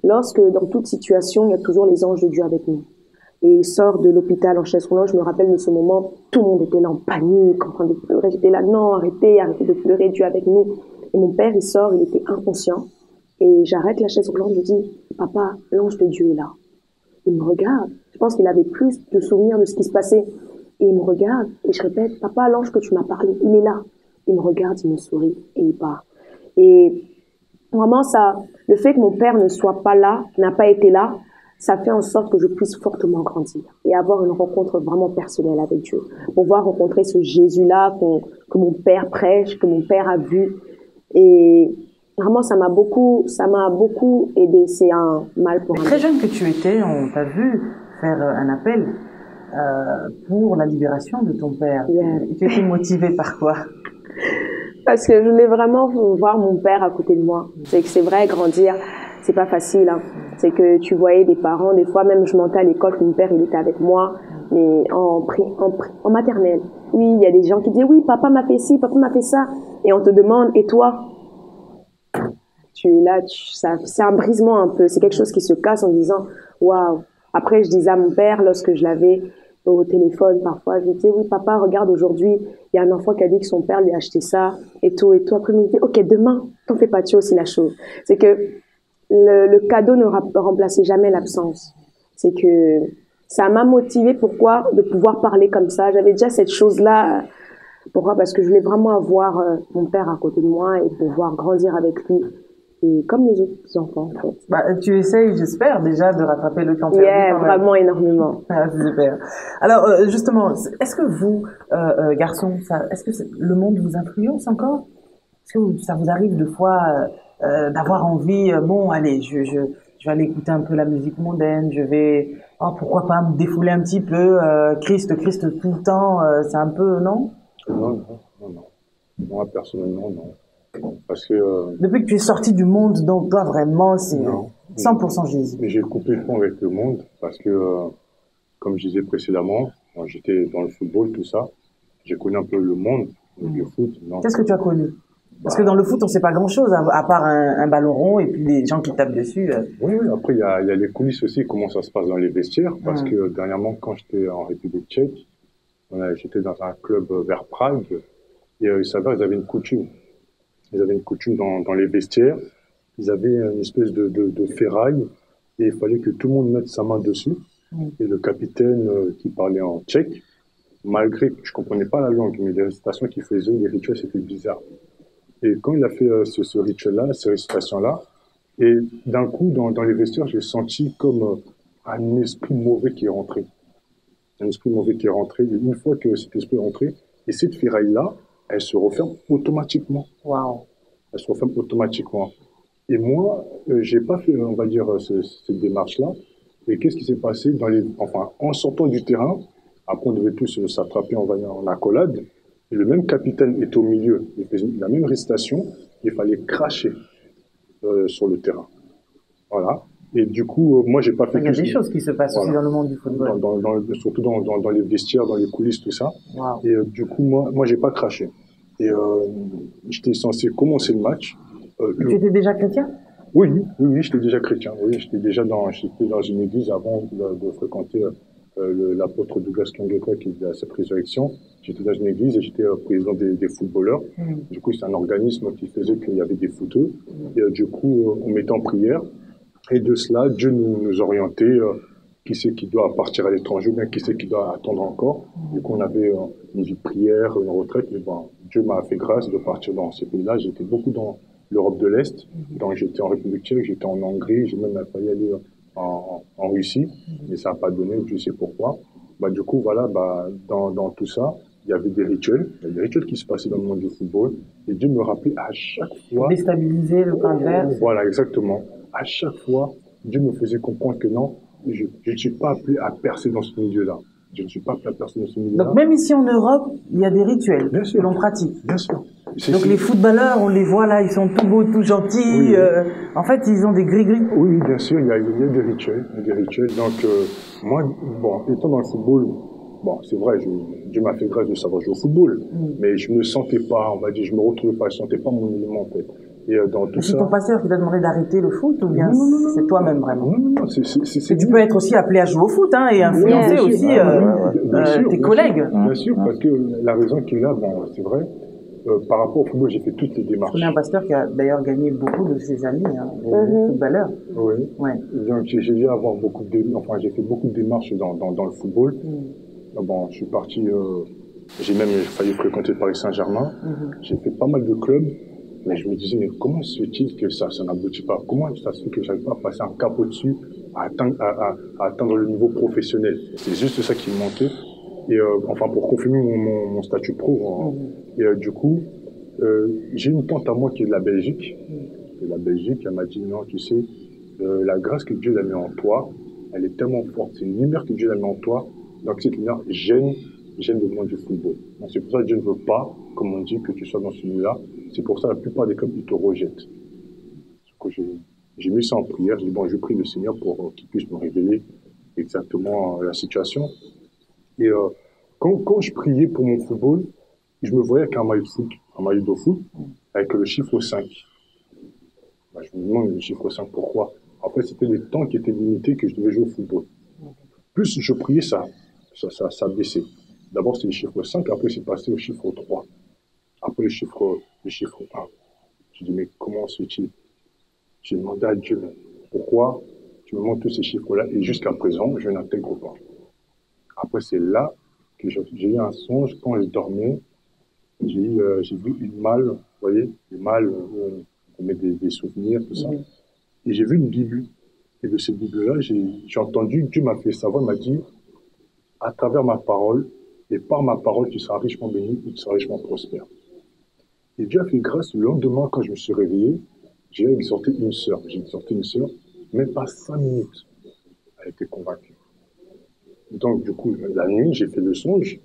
lorsque dans toute situation, il y a toujours les anges de Dieu avec nous. Et il sort de l'hôpital en chaise roulante, je me rappelle de ce moment, tout le monde était là en panique, en train de pleurer. J'étais là, non, arrêtez, arrêtez de pleurer, Dieu avec nous. Et mon père, il sort, il était inconscient. Et j'arrête la chaise roulante, je dis, papa, l'ange de Dieu est là. Il me regarde. Je pense qu'il avait plus de souvenirs de ce qui se passait. Et il me regarde et je répète, papa, l'ange que tu m'as parlé, il est là. Il me regarde, il me sourit et il part. Et vraiment, ça, le fait que mon père ne soit pas là, n'a pas été là, ça fait en sorte que je puisse fortement grandir et avoir une rencontre vraiment personnelle avec Dieu. Pouvoir rencontrer ce Jésus-là qu'on- que mon père prêche, que mon père a vu. Et vraiment, ça m'a beaucoup, ça m'a beaucoup aidé. C'est un mal pour un
Très jeune que tu étais, on t'a vu faire euh, un appel euh, pour la libération de ton père. Et Tu étais motivé par quoi?
Parce que je voulais vraiment voir mon père à côté de moi. C'est que c'est vrai, grandir, c'est pas facile. Hein. C'est que tu voyais des parents, des fois même je montais à l'école, mon père il était avec moi, mais en, en, pri- en maternelle. Oui, il y a des gens qui disent oui, papa m'a fait ci, papa m'a fait ça, et on te demande et toi? Tu là, tu, ça, c'est un brisement un peu. C'est quelque chose qui se casse en disant waouh. Après, je disais à mon père lorsque je l'avais au téléphone parfois, je lui disais oui papa, regarde aujourd'hui, il y a un enfant qui a dit que son père lui a acheté ça et tout et tout. Après, il me disait ok demain, t'en fais pas, tu aussi la chose. C'est que le, le cadeau ne remplaçait jamais l'absence. C'est que ça m'a motivé pourquoi? De pouvoir parler comme ça. J'avais déjà cette chose-là. Pourquoi? Parce que je voulais vraiment avoir euh, mon père à côté de moi et pouvoir grandir avec lui. Et comme les autres enfants, en fait.
bah, Tu essayes, j'espère, déjà de rattraper le temps perdu.
Yeah,
même.
vraiment énormément.
Ah, super. Alors, euh, justement, est-ce que vous, euh, euh, garçons, ça- est-ce que le monde vous influence encore? Est-ce que ça vous arrive de fois euh, euh, d'avoir envie, euh, bon, allez, je, je, je vais aller écouter un peu la musique mondaine, je vais, oh, pourquoi pas me défouler un petit peu, euh, Christ, Christ tout le temps, euh, c'est un peu, non?
Non, non, non, non. Moi, personnellement, non. Parce que. euh,
Depuis que tu es sorti du monde, donc toi, vraiment, c'est
Non.
100% Jésus.
Mais j'ai coupé le pont avec le monde parce que, euh, comme je disais précédemment, j'étais dans le football, tout ça, j'ai connu un peu le monde, le foot. non.
Qu'est-ce que tu as connu? Parce que dans le foot, on sait pas grand-chose, à, à part un, un ballon rond et puis des gens qui tapent dessus. euh.
Oui, oui, après, il y a, il y a les coulisses aussi, comment ça se passe dans les vestiaires. Parce
Ouais.
que dernièrement, quand j'étais en République tchèque, j'étais dans un club vers Prague, et il s'avère qu'ils avaient une coutume. Ils avaient une coutume dans, dans les vestiaires. Ils avaient une espèce de, de, de ferraille, et il fallait que tout le monde mette sa main dessus. Et le capitaine euh, qui parlait en tchèque, malgré que je comprenais pas la langue, mais les récitations qu'il faisait, les rituels, c'était bizarre. Et quand il a fait euh, ce, ce rituel-là, ces récitations-là, et d'un coup, dans, dans les vestiaires, j'ai senti comme euh, un esprit mauvais qui est rentré. Un esprit mauvais qui est rentré. Et une fois que cet esprit est rentré, et cette ferraille-là, elle se referme automatiquement.
Waouh.
Elle se referme automatiquement. Et moi, euh, j'ai pas fait, on va dire, euh, ce- cette démarche-là. Et qu'est-ce qui s'est passé dans les, enfin, en sortant du terrain, après on devait tous euh, s'attraper en, en accolade, et le même capitaine est au milieu, il faisait la même récitation, il fallait cracher euh, sur le terrain. Voilà. Et du coup, euh, moi, j'ai pas fait
Il y a des choses qui se passent aussi
Voilà.
dans le monde du football.
dans, dans, dans- surtout dans, les vestiaires, dans les coulisses, tout ça. Et euh, du coup, moi, moi, j'ai pas craché. Et euh, j'étais censé commencer le match. Euh,
Tu étais déjà chrétien?
Oui, oui, oui, j'étais déjà chrétien. Oui, j'étais déjà dans, j'étais dans une église avant de, de fréquenter l'apôtre Douglas Kangeka qui est à cette résurrection. J'étais dans une église et j'étais président des, des footballeurs.
Mm.
Du coup, c'est un organisme qui faisait qu'il y avait des footeux. Et euh, du coup, on mettait en prière. Et de cela, Dieu nous, nous orientait. euh, qui c'est qui doit partir à l'étranger ou bien qui c'est qui doit attendre encore. Du coup, on avait euh, une vie de prière, une retraite. Mais bon, Dieu m'a fait grâce de partir dans ces pays-là. J'étais beaucoup dans l'Europe de l'Est. Donc, j'étais en République tchèque, j'étais en Hongrie, j'ai même failli aller en, en Russie. Mais ça n'a pas donné, Dieu sait pourquoi. Bah, du coup, voilà, bah, dans, dans tout ça, il y avait des rituels. Il y avait des rituels qui se passaient dans le monde du football. Et Dieu me rappelait à chaque fois.
Déstabiliser le adverse.
Voilà, exactement. À chaque fois, Dieu me faisait comprendre que non, je je ne suis pas appelé à percer dans ce milieu-là. Je ne suis pas appelé à percer dans ce milieu-là.
Donc même ici en Europe, il y a des rituels que l'on pratique.
Bien sûr.
Donc les footballeurs, on les voit là, ils sont tout beaux, tout gentils. euh, en fait, ils ont des gris-gris.
Oui, bien sûr, il y a, il y a des rituels. Des rituels. Donc, euh, moi, bon, étant dans le football, bon, c'est vrai, je- Dieu m'a fait grâce de savoir jouer au football. Mais je ne sentais pas, on va dire, je me retrouvais pas, je sentais pas mon élément, en fait. Et euh, dans tout
C'est
ça.
ton pasteur qui t'a demandé d'arrêter le foot ou bien c'est toi-même vraiment
Non, non, non, c'est, c'est, c'est,
Tu peux être aussi appelé à jouer au foot hein, et influencer aussi
Ah,
euh,
oui, bien
euh,
sûr,
tes
bien
collègues.
sûr, Bien sûr, parce que la raison qu'il a, bon, c'est vrai, euh, par rapport au football, j'ai fait toutes les
Je
démarches.
connais un pasteur qui a d'ailleurs gagné beaucoup de ses amis, hein,
Mhm.
footballeurs.
Oui.
Ouais.
Donc, j'ai j'ai dû avoir beaucoup de, enfin, j'ai fait beaucoup de démarches dans, dans, dans le football.
Mm.
Bon, je suis parti, euh, j'ai même failli fréquenter le Paris Saint-Germain.
Mhm.
J'ai fait pas mal de clubs, mais je me disais, mais comment se fait-il que ça, ça n'aboutit pas? Comment ça se fait que j'arrive pas à passer un cap au-dessus, à atteindre, à, à- à atteindre le niveau professionnel? C'est juste ça qui me manquait. Et euh, enfin, pour confirmer mon, mon, mon statut pro. hein. Et euh, du coup, euh, j'ai une tante à moi qui est de la Belgique. De la Belgique, elle m'a dit, non, tu sais, la grâce que Dieu a mis en toi, elle est tellement forte. C'est une lumière que Dieu a mis en toi. Donc cette lumière gêne, gêne le monde du football. C'est pour ça que Dieu ne veut pas, comme on dit, que tu sois dans ce milieu-là. C'est pour ça que la plupart des clubs, ils te rejettent. J'ai mis ça en prière. J'ai dit, bon, je prie le Seigneur pour euh, qu'il puisse me révéler exactement euh, la situation. Et euh, quand, quand je priais pour mon football, je me voyais avec un maillot de foot, un maillot de foot, avec le chiffre 5. Bah, je me demande le chiffre 5, pourquoi? Après, c'était les temps qui étaient limités que je devais jouer au football. Plus je priais, ça, ça, ça, ça baissait. D'abord, c'est le chiffre 5, après, c'est passé au chiffre 3. Après, le chiffre, le chiffre 1. Je dis, mais comment se fait-il? J'ai demandé à Dieu, mais pourquoi tu me montres tous ces chiffres-là? Et jusqu'à présent, je n'intègre pas. Après, c'est là que j'ai eu un songe quand je dormais. J'ai eu, euh, j'ai vu une malle, vous voyez, une malle où on met des, des souvenirs, tout ça. Et j'ai vu une Bible. Et de cette Bible-là, j'ai j'ai entendu, Dieu m'a fait savoir, il m'a dit, à travers ma parole, et par ma parole, tu seras richement béni et tu seras richement prospère. Et Dieu a fait grâce, le lendemain, quand je me suis réveillé, j'ai exhorté une sœur. J'ai exhorté une sœur, même pas cinq minutes. Elle était convaincue. Donc, du coup, la nuit, j'ai fait le songe,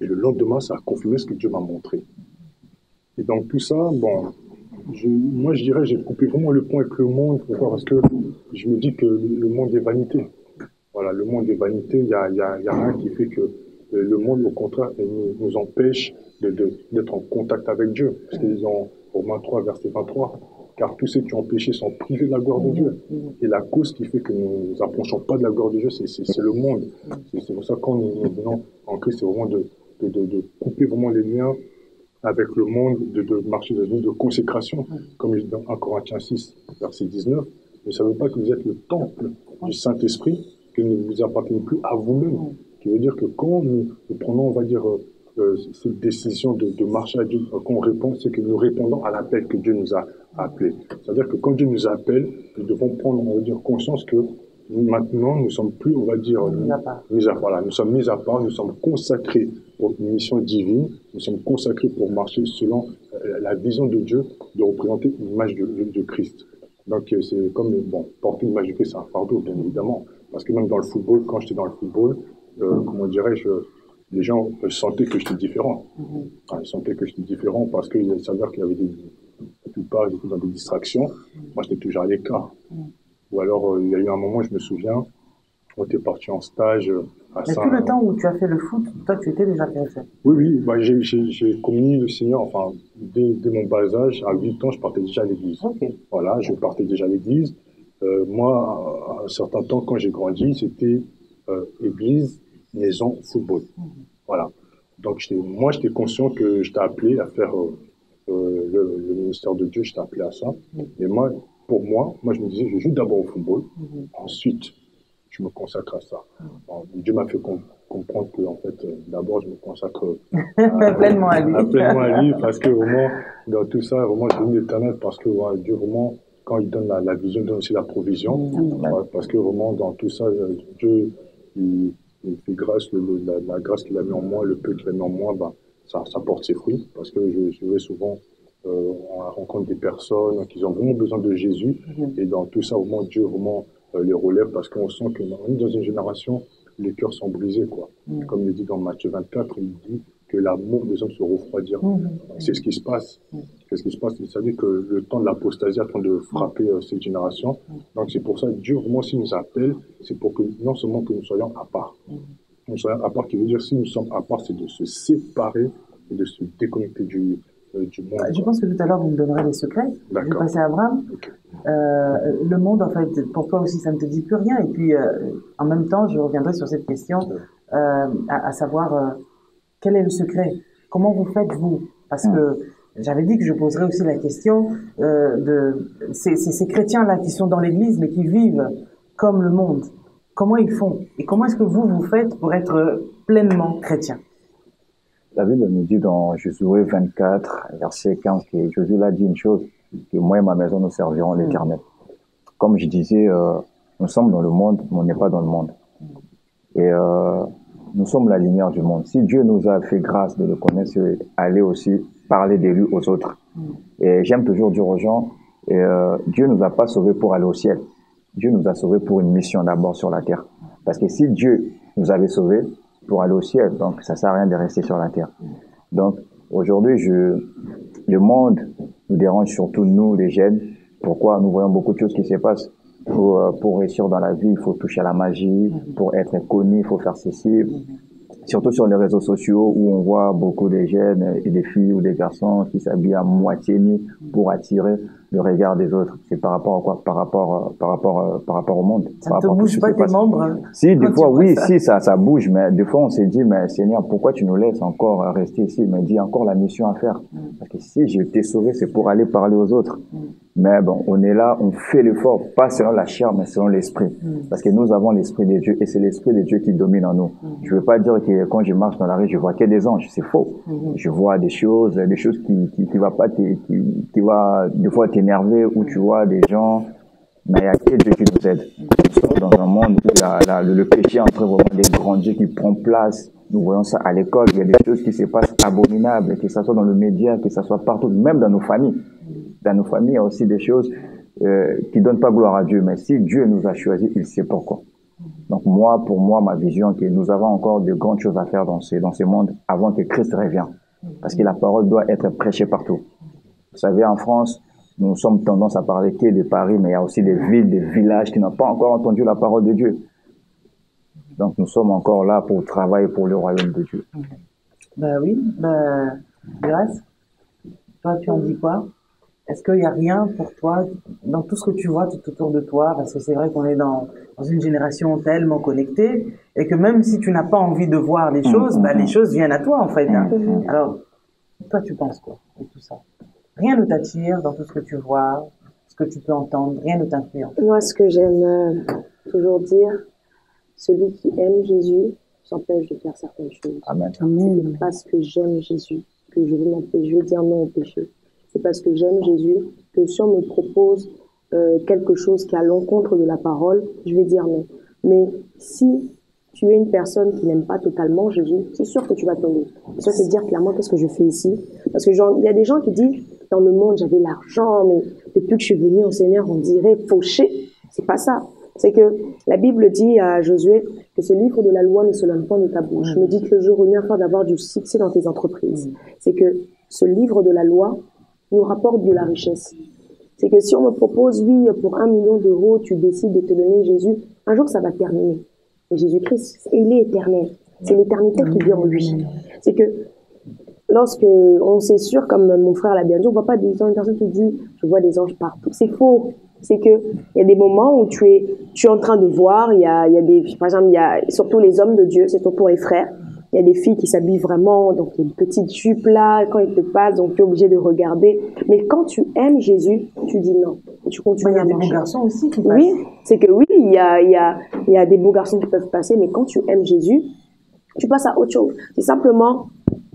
et le lendemain, ça a confirmé ce que Dieu m'a montré. Et donc, tout ça, bon, moi, je dirais, j'ai coupé vraiment le pont avec le monde. Pourquoi? Parce que je me dis que le monde est vanité. Voilà, le monde est vanité. Il y a, rien qui fait que le monde, au contraire, nous empêche d'être en contact avec Dieu. Parce qu'ils ont Romains 3, verset 23. Car tous ceux qui ont péché sont privés de la gloire de Dieu. Et la cause qui fait que nous nous approchons pas de la gloire de Dieu, c'est- le monde. C'est pour ça que quand en Christ, c'est vraiment de, couper vraiment les liens avec le monde, de, de marcher dans une de consécration, comme il dit dans 1 Corinthiens 6, verset 19. Ne savez pas que vous êtes le temple du Saint-Esprit, que ne vous appartenez plus à vous-même. Qui veut dire que quand nous, nous prenons, on va dire, euh, cette décision de, de marcher à Dieu, euh, qu'on répond, c'est que nous répondons à l'appel que Dieu nous a appelé. C'est-à-dire que quand Dieu nous appelle, nous devons prendre, on va dire, conscience que maintenant, nous sommes plus, on va dire, mis à part. Mis à, voilà, nous sommes mis à part, nous sommes consacrés pour une mission divine, nous sommes consacrés pour marcher selon euh, la vision de Dieu de représenter l'image de, de, de Christ. Donc, euh, c'est comme, bon, porter l'image de Christ, c'est un fardeau, bien évidemment. Parce que même dans le football, quand j'étais dans le football, euh, comment dirais-je, les gens sentaient que j'étais différent. Enfin, ils sentaient que j'étais différent parce qu'il y avait des, la plupart étaient dans des distractions. Moi, j'étais toujours à l'écart. Ou alors, euh, il y a eu un moment, je me souviens, on était parti en stage euh, à
Mais
Saint...
tout le temps où tu as fait le foot, toi, tu étais déjà chrétien.
Oui, oui, bah, j'ai, communié le Seigneur, enfin, dès, dès mon bas âge, à 8 ans, je partais déjà à l'église. Voilà, je partais déjà à l'église. Euh, moi, à un certain temps, quand j'ai grandi, c'était euh, église, maison, football. Voilà. Donc, moi, j'étais conscient que j'étais appelé à faire euh, euh, le, le ministère de Dieu, j'étais appelé à ça. Et moi, pour moi, moi, je me disais, je joue d'abord au football, ensuite, je me consacre à ça. Dieu m'a fait com- comprendre que, en fait, euh, d'abord, je me consacre
Pleinement à lui.
pleinement à lui, parce que vraiment, dans tout ça, vraiment, je bénis l'éternel, parce que ouais, Dieu, vraiment, quand il donne la, la vision, il donne aussi la provision. Ouais, parce que vraiment, dans tout ça, Dieu, il, il fait grâce, le- le- la, la grâce qu'il a mis en moi, le peu qu'il a mis en moi, ben, ça, ça porte ses fruits. Parce que je, je vais souvent euh, on rencontre des personnes qui ont vraiment besoin de Jésus. Et dans tout ça, vraiment, Dieu vraiment euh, les relève parce qu'on sent qu'on est dans une génération, les cœurs sont brisés. Quoi. Comme il dit dans Matthieu 24, il dit que l'amour des hommes se refroidir. Donc, C'est ce qui se passe. C'est ce qui se passe. Veut dire que le temps de l'apostasie est en train de frapper euh, cette génération. Donc c'est pour ça que Dieu vraiment s'il nous appelle, c'est pour que non seulement que nous soyons à part. Nous soyons à part, qui veut dire si nous sommes à part, c'est de se séparer et de se déconnecter du, euh, du monde.
Je pense que tout à l'heure, vous me donnerez les secrets. Je vais passer à Abraham. Euh, le monde, en fait, pour toi aussi, ça ne te dit plus rien. Et puis, en même temps, je reviendrai sur cette question, à, à savoir, quel est le secret? Comment vous faites, vous? Parce que j'avais dit que je poserais aussi la question euh, de ces, ces, chrétiens-là qui sont dans l'Église, mais qui vivent comme le monde. Comment ils font? Et comment est-ce que vous, vous faites pour être pleinement chrétien
La Bible nous dit dans Josué 24, verset 15, que Josué a dit une chose, que moi et ma maison nous servirons l'éternel. Comme je disais, euh, nous sommes dans le monde, mais on n'est pas dans le monde. Et euh, nous sommes la lumière du monde. Si Dieu nous a fait grâce de le connaître, c'est aller aussi parler de lui aux autres. Et j'aime toujours dire aux gens, euh, Dieu nous a pas sauvés pour aller au ciel. Dieu nous a sauvés pour une mission d'abord sur la terre. Parce que si Dieu nous avait sauvés pour aller au ciel, donc ça sert à rien de rester sur la terre. Donc aujourd'hui, je, le monde nous dérange surtout nous, les jeunes. Pourquoi Nous voyons beaucoup de choses qui se passent? Pour, euh, pour réussir dans la vie, il faut toucher à la magie. Pour être connu, il faut faire ceci. Surtout sur les réseaux sociaux où on voit beaucoup de jeunes et des filles ou des garçons qui s'habillent à moitié nus pour attirer le regard des autres. C'est par rapport à quoi? Par rapport, euh, par rapport, euh, par rapport au monde.
Ça
par
ne te bouge pas tes membres hein,
Si, des fois, oui,
ça
si, ça, ça bouge, mais des fois, on s'est dit, mais Seigneur, pourquoi tu nous laisses encore rester ici? Il m'a dit encore la mission à faire. Parce que si j'ai été sauvé, c'est pour aller parler aux autres. Mais bon, on est là, on fait l'effort, pas selon la chair, mais selon l'esprit. Parce que nous avons l'esprit de Dieu et c'est l'esprit de Dieu qui domine en nous. Je veux pas dire que quand je marche dans la rue, je vois que des anges. C'est faux. Je vois des choses, des choses qui, qui, qui va pas, qui, qui va des fois t'énerver ou tu vois des gens mais il y a que Dieu qui nous aide. Dans un monde où la- le, péché est en train vraiment de grandir, qui prend place. Nous voyons ça à l'école. Il y a des choses qui se passent abominables, que ce soit dans le média, que ce soit partout, même dans nos familles. Dans nos familles, il y a aussi des choses euh, qui donnent pas gloire à Dieu. Mais si Dieu nous a choisis, il sait pourquoi. Donc moi, pour moi, ma vision, que nous avons encore de grandes choses à faire dans ces, dans ces mondes avant que Christ revienne. Parce que la parole doit être prêchée partout. Vous savez, en France, nous sommes tendance à parler que de Paris, mais il y a aussi des villes, des villages qui n'ont pas encore entendu la parole de Dieu. Donc nous sommes encore là pour travailler pour le royaume de Dieu.
Ben oui, ben, Grâce, toi tu en dis quoi? Est-ce qu'il n'y a rien pour toi? Dans tout ce que tu vois tout autour de toi Parce que c'est vrai qu'on est dans, dans une génération tellement connectée et que même si tu n'as pas envie de voir les choses, ben, les choses viennent à toi en fait. hein. Alors, toi tu penses quoi de tout ça? Rien ne t'attire dans tout ce que tu vois, ce que tu peux entendre, rien ne t'influence.
Moi, ce que j'aime euh, toujours dire, celui qui aime Jésus s'empêche de faire certaines choses.
Amen.
C'est parce que j'aime Jésus que je vais m'empêcher, je vais dire non au péché. C'est parce que j'aime Jésus que si on me propose euh, quelque chose qui est à l'encontre de la parole, je vais dire non. Mais si tu es une personne qui n'aime pas totalement Jésus, c'est sûr que tu vas tomber. Ça, c'est dire clairement qu'est-ce que je fais ici. Parce que genre, il y a des gens qui disent, dans le monde, j'avais l'argent, mais depuis que je suis venu au Seigneur, on dirait fauché. C'est pas ça. C'est que la Bible dit à Josué que ce livre de la loi ne se lève pas de ta bouche. Me dit que le jour venu afin d'avoir du succès dans tes entreprises. C'est que ce livre de la loi nous rapporte de la richesse. C'est que si on me propose, oui, pour un million d'euros, tu décides de te donner Jésus, un jour ça va terminer. Mais Jésus-Christ, il est éternel. C'est l'éternité qui vient en lui. C'est que lorsque on sait sûr, comme mon frère l'a bien dit, on voit pas des gens, une personne qui dit, je vois des anges partout. C'est faux. C'est que il y a des moments où tu es, tu es en train de voir, il y a, il y a des, par exemple, il y a surtout les hommes de Dieu, c'est pour les frères. Il y a des filles qui s'habillent vraiment, donc il une petite jupe là, quand ils te passent, donc tu es obligé de regarder. Mais quand tu aimes Jésus, tu dis non. Et tu continues
Il y a des beaux garçons aussi qui passent.
Oui, c'est que oui, il y a, il y, a, il y a des beaux garçons qui peuvent passer, mais quand tu aimes Jésus, tu passes à autre chose. C'est simplement,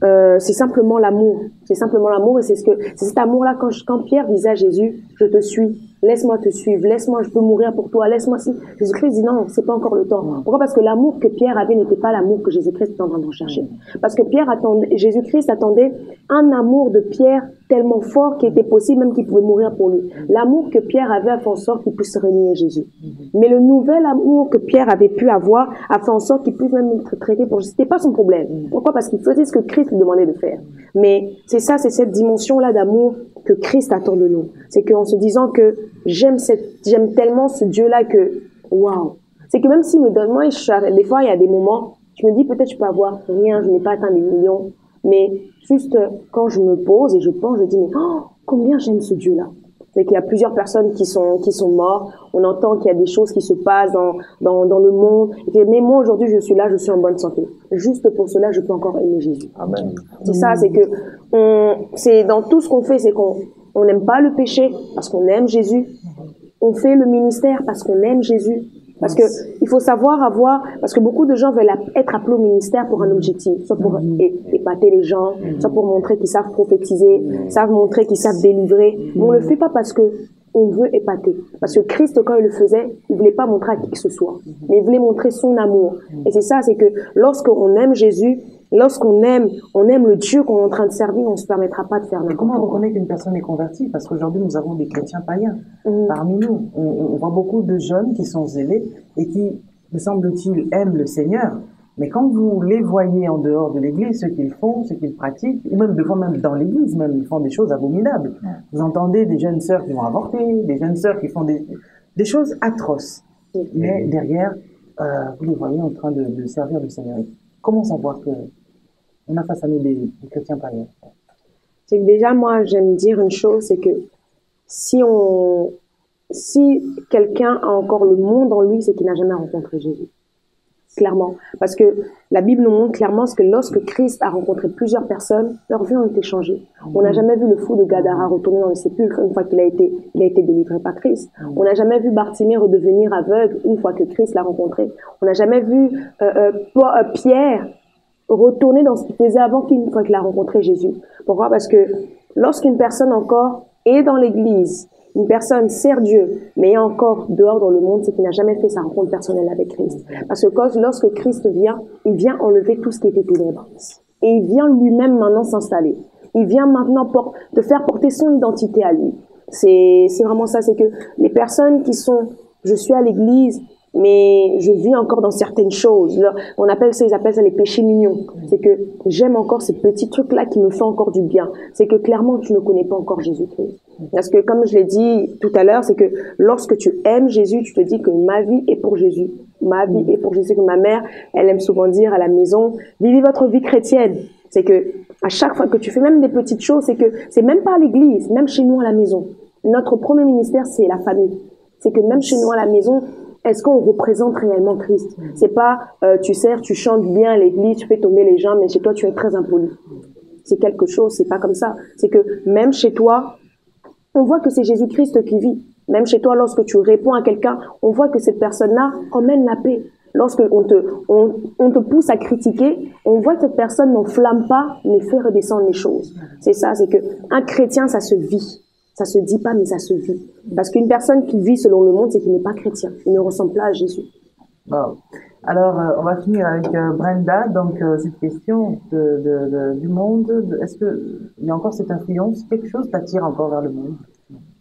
euh, c'est simplement l'amour. C'est simplement l'amour et c'est ce que, c'est cet amour-là quand, je- quand Pierre disait à Jésus, je te suis, laisse-moi te suivre, laisse-moi, je peux mourir pour toi, laisse-moi si. Jésus-Christ dit non, c'est pas encore le temps. Pourquoi? Parce que l'amour que Pierre avait n'était pas l'amour que Jésus-Christ était en train de rechercher. Parce que Pierre attendait, Jésus-Christ attendait un amour de Pierre tellement fort qu'il était possible même qu'il pouvait mourir pour lui. L'amour que Pierre avait a fait en sorte qu'il puisse renier Jésus. Mais le nouvel amour que Pierre avait pu avoir a fait en sorte qu'il puisse même être traité pour C'était pas son problème. Pourquoi? Parce qu'il faisait ce que Christ lui demandait de faire. Mais c'est ça, c'est cette dimension-là d'amour que Christ attend de nous. C'est qu'en se disant que j'aime cette, j'aime tellement ce Dieu-là que, waouh. C'est que même s'il me donne, moi, je suis arrêt- des fois, il y a des moments, je me dis peut-être je peux avoir rien, je n'ai pas atteint des millions, mais juste euh, quand je me pose et je pense, je dis mais oh, combien j'aime ce Dieu-là. C'est qu'il y a plusieurs personnes qui sont qui sont mortes. On entend qu'il y a des choses qui se passent dans dans, dans le monde. Mais moi aujourd'hui je suis là, je suis en bonne santé. Juste pour cela, je peux encore aimer Jésus.
Amen.
C'est ça, c'est que on, c'est dans tout ce qu'on fait, c'est qu'on on n'aime pas le péché parce qu'on aime Jésus. On fait le ministère parce qu'on aime Jésus. Parce que il faut savoir avoir, parce que beaucoup de gens veulent être appelés au ministère pour un objectif, soit pour épater les gens, soit pour montrer qu'ils savent prophétiser, savent montrer qu'ils savent délivrer. Mais on le fait pas parce que on veut épater. Parce que Christ, quand il le faisait, il voulait pas montrer à qui que ce soit, mais il voulait montrer son amour. Et c'est ça, c'est que lorsqu'on aime Jésus, lorsqu'on aime, on aime le Dieu qu'on est en train de servir, on se permettra pas de faire n'importe
Comment on
quoi.
reconnaît qu'une personne est convertie? Parce qu'aujourd'hui, nous avons des chrétiens païens
Mhm.
parmi nous. On, on voit beaucoup de jeunes qui sont zélés et qui, me semble-t-il, aiment le Seigneur. Mais quand vous les voyez en dehors de l'église, ce qu'ils font, ce qu'ils pratiquent, ou même des fois même dans l'église, même ils font des choses abominables. Vous entendez des jeunes sœurs qui vont avorter, des jeunes sœurs qui font des, des choses atroces. Mais derrière, euh, vous les voyez en train de, de servir le Seigneur. Comment savoir que on a face à nous des, des chrétiens païens
c'est que déjà moi j'aime dire une chose c'est que si on si quelqu'un a encore le monde en lui c'est qu'il n'a jamais rencontré Jésus. Clairement. Parce que la Bible nous montre clairement ce que lorsque Christ a rencontré plusieurs personnes leurs vies ont été changées. On n'a jamais vu le fou de Gadara retourner dans le sépulcre une fois qu'il a été il a été délivré par Christ. On n'a jamais vu Bartimée redevenir aveugle une fois que Christ l'a rencontré. On n'a jamais vu euh, euh, euh, Pierre retourner dans ce qu'il faisait avant qu'une fois qu'il a rencontré Jésus. Pourquoi? Parce que lorsqu'une personne encore est dans l'église, une personne sert Dieu, mais est encore dehors dans le monde, c'est qu'il n'a jamais fait sa rencontre personnelle avec Christ. Parce que lorsque Christ vient, il vient enlever tout ce qui était ténèbres. Et il vient lui-même maintenant s'installer. Il vient maintenant pour te faire porter son identité à lui. C'est vraiment ça, c'est que les personnes qui sont, je suis à l'église, mais je vis encore dans certaines choses. On appelle ça, ils appellent ça les péchés mignons. C'est que j'aime encore ces petits trucs-là qui me font encore du bien. C'est que clairement, tu ne connais pas encore Jésus-Christ. Parce que comme je l'ai dit tout à l'heure, c'est que lorsque tu aimes Jésus, tu te dis que ma vie est pour Jésus. Ma vie est pour Jésus. Que ma mère, elle aime souvent dire à la maison, vivez votre vie chrétienne. C'est que à chaque fois que tu fais même des petites choses, c'est que c'est même pas à l'église, même chez nous à la maison. Notre premier ministère, c'est la famille. C'est que même chez nous à la maison, est-ce qu'on représente réellement Christ? C'est pas euh, tu sers, tu chantes bien l'église, tu fais tomber les gens, mais chez toi tu es très impoli. C'est quelque chose, c'est pas comme ça. C'est que même chez toi, on voit que c'est Jésus-Christ qui vit. Même chez toi, lorsque tu réponds à quelqu'un, on voit que cette personne-là emmène la paix.
Lorsque on te, on, on te pousse à critiquer, on voit que cette personne n'enflamme pas, mais fait redescendre les choses. C'est ça, c'est que un chrétien, ça se vit. Ça se dit pas, mais ça se vit. Parce qu'une personne qui vit selon le monde, c'est qu'il n'est pas chrétien. Il ne ressemble pas à Jésus.
Wow. Alors, euh, on va finir avec euh, Brenda. Donc, euh, cette question de, de, de- du monde, de- est-ce qu'il y a encore cette influence? Quelque chose t'attire encore vers le monde?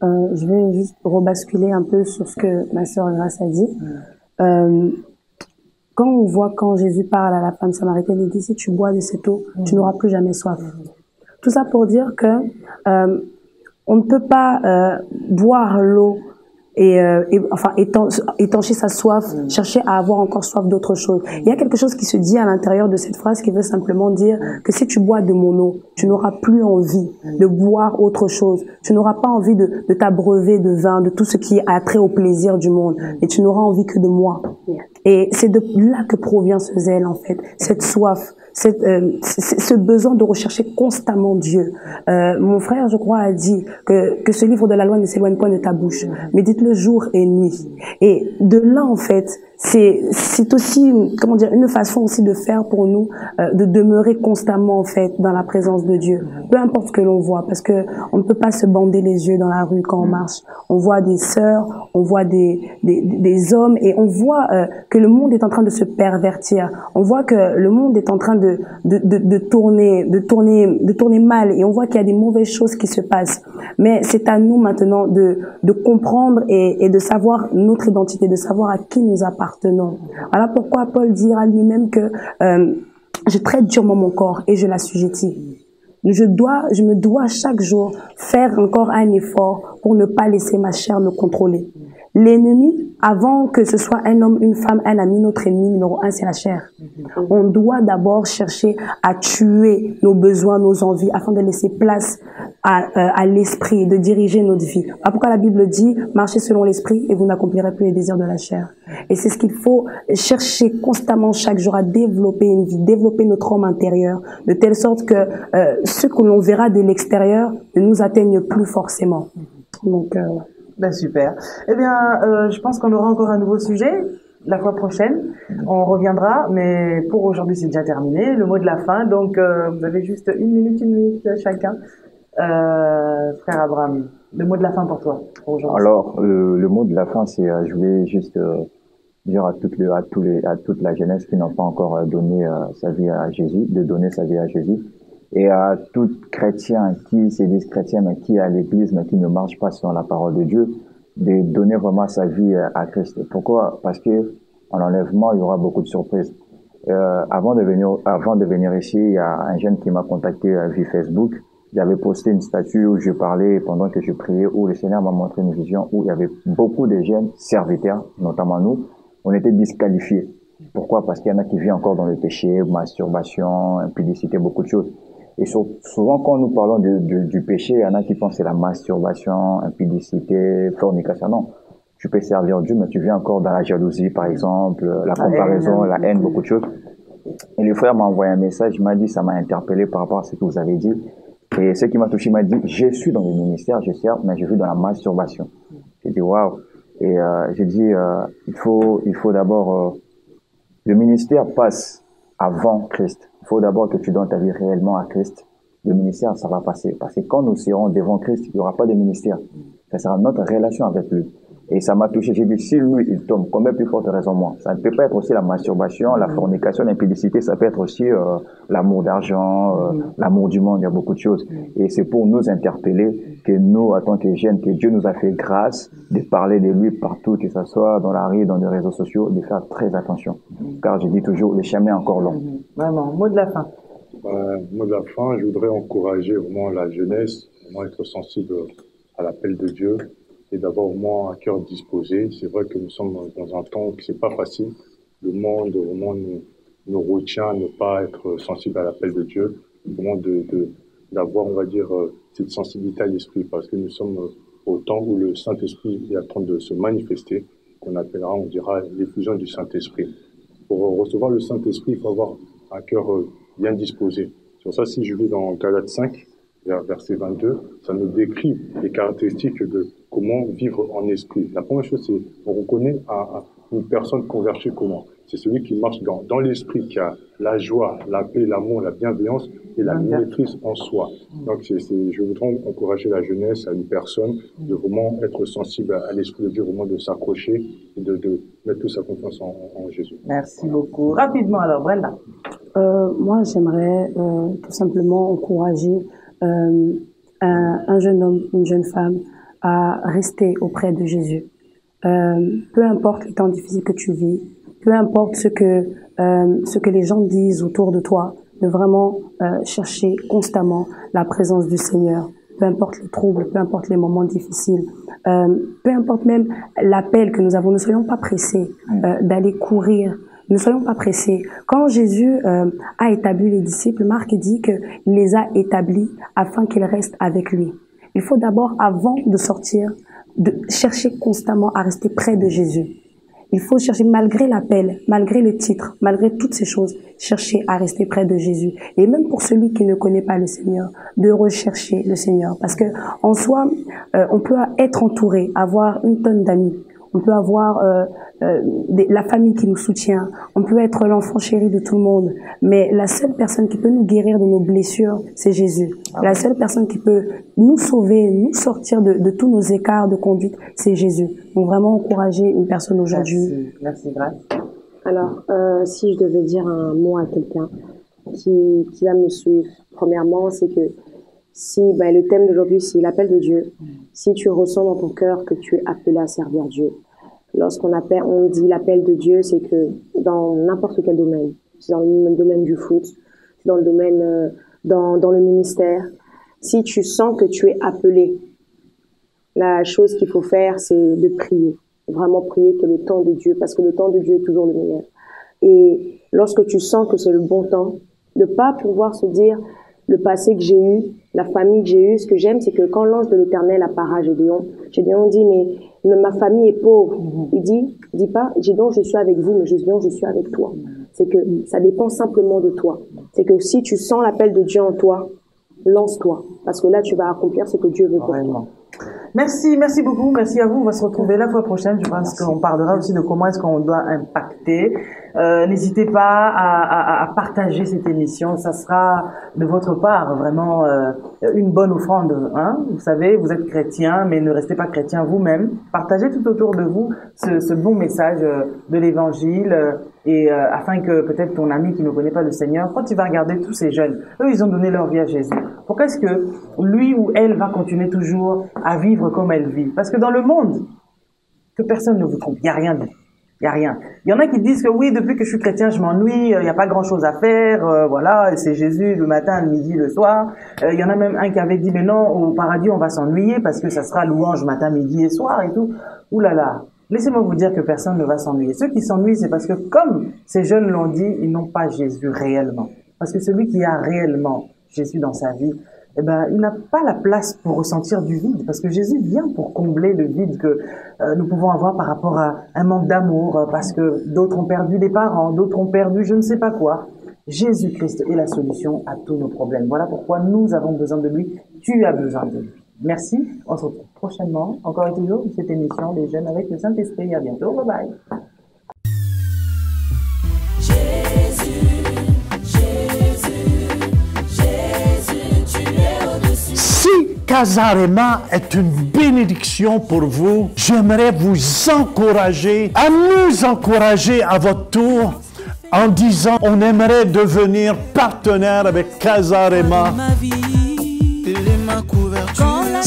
Euh, je vais juste rebasculer un peu sur ce que ma sœur Grace a dit. Euh, quand on voit quand Jésus parle à la femme samaritaine, il dit si tu bois de cette eau, tu n'auras plus jamais soif. Tout ça pour dire que euh, on ne peut pas euh, boire l'eau et, euh, et- enfin étan- étancher sa soif, chercher à avoir encore soif d'autre chose. Il y a quelque chose qui se dit à l'intérieur de cette phrase qui veut simplement dire que si tu bois de mon eau, tu n'auras plus envie de boire autre chose. Tu n'auras pas envie de, de t'abreuver de vin, de tout ce qui a trait au plaisir du monde, et tu n'auras envie que de moi. Et c'est de là que provient ce zèle en fait, cette soif, cette, euh, ce besoin de rechercher constamment Dieu. Euh, mon frère, je crois, a dit que, que ce livre de la loi ne s'éloigne point de ta bouche, mais dites-le jour et nuit. Et de là, en fait, c'est c'est aussi comment dire une façon aussi de faire pour nous euh, de demeurer constamment en fait dans la présence de Dieu. Peu importe ce que l'on voit parce que on ne peut pas se bander les yeux dans la rue quand on marche. On voit des sœurs on voit des des, des hommes et on voit euh, que le monde est en train de se pervertir. On voit que le monde est en train de de, de, de tourner de tourner de tourner mal et on voit qu'il y a des mauvaises choses qui se passent. Mais c'est à nous maintenant de de comprendre et, et de savoir notre identité de savoir à qui nous appartenons voilà pourquoi Paul dira lui-même que euh, je traite durement mon corps et je l'assujettis. Je dois, je me dois chaque jour faire encore un effort pour ne pas laisser ma chair me contrôler. L'ennemi, avant que ce soit un homme, une femme, un ami, notre ennemi numéro un, c'est la chair. On doit d'abord chercher à tuer nos besoins, nos envies, afin de laisser place à, euh, à l'esprit, de diriger notre vie. Voilà pourquoi la Bible dit, marchez selon l'esprit et vous n'accomplirez plus les désirs de la chair. Et c'est ce qu'il faut chercher constamment chaque jour à développer une vie, développer notre homme intérieur, de telle sorte que euh, ce que l'on verra de l'extérieur ne nous atteigne plus forcément. Donc, euh,
Ben super. Eh bien, euh, je pense qu'on aura encore un nouveau sujet la fois prochaine. On reviendra, mais pour aujourd'hui, c'est déjà terminé. Le mot de la fin. Donc, euh, vous avez juste une minute, une minute chacun. Euh, frère Abraham, le mot de la fin pour toi. aujourd'hui.
Alors, le mot de la fin, c'est, je voulais juste dire à, toutes les, à, tous les, à toute la jeunesse qui n'a pas encore donné sa vie à Jésus, de donner sa vie à Jésus. Et à tout chrétien qui se disent chrétien, mais qui est à l'église, mais qui ne marche pas sur la parole de Dieu, de donner vraiment sa vie euh, à Christ. Pourquoi? Parce que en enlèvement, il y aura beaucoup de surprises. Euh, avant de venir, avant de venir ici, il y a un jeune qui m'a contacté euh, via Facebook. J'avais posté une statue où je parlais pendant que je priais, où le Seigneur m'a montré une vision où il y avait beaucoup de jeunes serviteurs, notamment nous, on était disqualifiés. Pourquoi? Parce qu'il y en a qui vivent encore dans le péché, masturbation, impudicité, beaucoup de choses. Et souvent, quand nous parlons du, du, du péché, il y en a qui pensent que c'est la masturbation, impudicité, fornication. Non. Tu peux servir Dieu, mais tu vis encore dans la jalousie, par exemple, la
La
comparaison,
haine.
la haine, beaucoup de choses. Et le frère m'a envoyé un message, il m'a dit, ça m'a interpellé par rapport à ce que vous avez dit. Et ce qui m'a touché, il m'a dit, je suis dans le ministère, je sers, mais je vis dans la masturbation. J'ai dit, waouh. Et euh, j'ai dit, euh, il faut, il faut d'abord, euh, le ministère passe avant Christ. Faut d'abord que tu donnes ta vie réellement à Christ. Le ministère, ça va passer. Parce que quand nous serons devant Christ, il n'y aura pas de ministère. Ça sera notre relation avec lui. Et ça m'a touché. J'ai dit, si lui, il tombe, combien plus forte raison moi Ça ne peut pas être aussi la masturbation, la fornication, l'impudicité. Ça peut être aussi euh, l'amour d'argent, euh, l'amour du monde. Il y a beaucoup de choses. Et c'est pour nous interpeller que nous, en tant que jeunes, que Dieu nous a fait grâce de parler de lui partout, que ce soit dans la rue, dans les réseaux sociaux, de faire très attention. Car je dis toujours, le chemin est encore long.
Vraiment, mot de la fin.
Euh, mot de la fin, je voudrais encourager vraiment la jeunesse, vraiment être sensible à l'appel de Dieu et d'avoir au moins un cœur disposé. C'est vrai que nous sommes dans un temps qui c'est pas facile. Le monde vraiment nous, nous retient à ne pas être sensible à l'appel de Dieu, vraiment de, de- d'avoir, on va dire, euh, cette sensibilité à l'esprit, parce que nous sommes au temps où le Saint-Esprit est en train de se manifester, qu'on appellera, on dira, l'effusion du Saint-Esprit. Pour recevoir le Saint-Esprit, il faut avoir un cœur euh, bien disposé. Sur ça, si je lis dans Galates 5, vers- verset 22, ça nous décrit les caractéristiques de comment vivre en esprit. La première chose, c'est on reconnaît un- une personne convertie comment c'est celui qui marche dans, dans l'esprit, qui a la joie, la paix, l'amour, la bienveillance et la maîtrise en soi. Donc, c'est, c'est, je voudrais encourager la jeunesse, à une personne, de vraiment être sensible à, l'esprit de Dieu, vraiment de s'accrocher et de, de mettre toute sa confiance en, en Jésus.
Merci beaucoup. Rapidement, alors, Brenda.
Euh, moi, j'aimerais euh, tout simplement encourager euh, un, un, jeune homme, une jeune femme à rester auprès de Jésus. Euh, peu importe les temps difficiles que tu vis, peu importe ce que euh, ce que les gens disent autour de toi, de vraiment euh, chercher constamment la présence du Seigneur. Peu importe les troubles, peu importe les moments difficiles, euh, peu importe même l'appel que nous avons, ne soyons pas pressés euh, d'aller courir. Ne soyons pas pressés. Quand Jésus euh, a établi les disciples, Marc dit qu'il les a établis afin qu'ils restent avec lui. Il faut d'abord, avant de sortir, de chercher constamment à rester près de Jésus. Il faut chercher, malgré l'appel, malgré le titre, malgré toutes ces choses, chercher à rester près de Jésus. Et même pour celui qui ne connaît pas le Seigneur, de rechercher le Seigneur. Parce que en soi, euh, on peut être entouré, avoir une tonne d'amis. On peut avoir euh, euh, des, la famille qui nous soutient. On peut être l'enfant chéri de tout le monde. Mais la seule personne qui peut nous guérir de nos blessures, c'est Jésus. La seule personne qui peut nous sauver, nous sortir de, de tous nos écarts de conduite, c'est Jésus. Donc vraiment encourager une personne aujourd'hui.
Merci, Grace.
Alors, euh, si je devais dire un mot à quelqu'un qui, qui va me suivre, premièrement, c'est que si ben, le thème d'aujourd'hui, c'est l'appel de Dieu, si tu ressens dans ton cœur que tu es appelé à servir Dieu, lorsqu'on appelle, on dit l'appel de Dieu, c'est que dans n'importe quel domaine, c'est dans le domaine du foot, dans le domaine, euh, dans, dans le ministère, si tu sens que tu es appelé, la chose qu'il faut faire, c'est de prier. Vraiment prier que le temps de Dieu, parce que le temps de Dieu est toujours le meilleur. Et lorsque tu sens que c'est le bon temps, de pas pouvoir se dire le passé que j'ai eu, la famille que j'ai eue, ce que j'aime, c'est que quand l'ange de l'éternel apparaît à Gédéon, Gédéon dit, mais, mais ma famille est pauvre. Il dit, dit pas, Gédéon, je suis avec vous, mais Gédéon, je suis avec toi. C'est que ça dépend simplement de toi. C'est que si tu sens l'appel de Dieu en toi, lance-toi. Parce que là, tu vas accomplir ce que Dieu veut pour toi.
Merci, merci beaucoup. Merci à vous. On va se retrouver la fois prochaine. Je pense qu'on parlera aussi de comment est-ce qu'on doit impacter. Euh, N'hésitez pas à, à, à, partager cette émission. Ça sera de votre part vraiment euh, une bonne offrande. Hein vous savez, vous êtes chrétien, mais ne restez pas chrétien vous-même. Partagez tout autour de vous ce, ce bon message euh, de l'Évangile. Euh, et euh, afin que peut-être ton ami qui ne connaît pas le Seigneur, quand il va regarder tous ces jeunes, eux, ils ont donné leur vie à Jésus. Pourquoi est-ce que lui ou elle va continuer toujours à vivre comme elle vit? Parce que dans le monde, que personne ne vous trompe, il n'y a rien dit. Il n'y a rien. Il y en a qui disent que oui, depuis que je suis chrétien, je m'ennuie, il n'y a pas grand-chose à faire, euh, voilà, c'est Jésus le matin, le midi, le soir. Euh, il y en a même un qui avait dit, mais non, au paradis, on va s'ennuyer parce que ça sera louange matin, midi et soir et tout. Ouh là là, Laissez-moi vous dire que personne ne va s'ennuyer. Ceux qui s'ennuient, c'est parce que, comme ces jeunes l'ont dit, ils n'ont pas Jésus réellement. Parce que celui qui a réellement Jésus dans sa vie, eh ben, il n'a pas la place pour ressentir du vide. Parce que Jésus vient pour combler le vide que euh, nous pouvons avoir par rapport à un manque d'amour, euh, parce que d'autres ont perdu des parents, d'autres ont perdu je ne sais pas quoi. Jésus-Christ est la solution à tous nos problèmes. Voilà pourquoi nous avons besoin de lui. Tu as besoin de lui. Merci. On se retrouve prochainement, encore et toujours, dans cette émission Les Jeunes avec le Saint-Esprit. À bientôt. Bye bye.
Si Casarema est une bénédiction pour vous, j'aimerais vous encourager à nous encourager à votre tour en disant on aimerait devenir partenaire avec Casarema.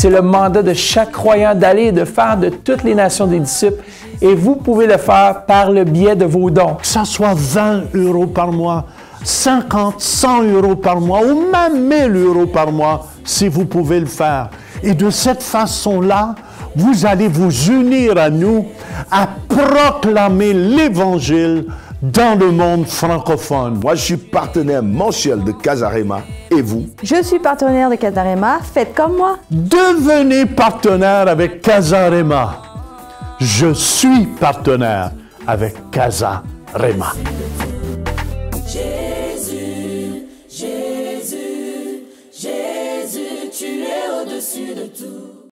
C'est le mandat de chaque croyant d'aller et de faire de toutes les nations des disciples. Et vous pouvez le faire par le biais de vos dons.
Que ça soit 20 euros par mois, 50, 100 euros par mois ou même 1000 euros par mois, si vous pouvez le faire. Et de cette façon-là, vous allez vous unir à nous à proclamer l'Évangile dans le monde francophone.
Moi, je suis partenaire mensuel de Casarema. Et vous?
Je suis partenaire de Catarema. Faites comme moi.
Devenez partenaire avec Casarema. Je suis partenaire avec Casarema.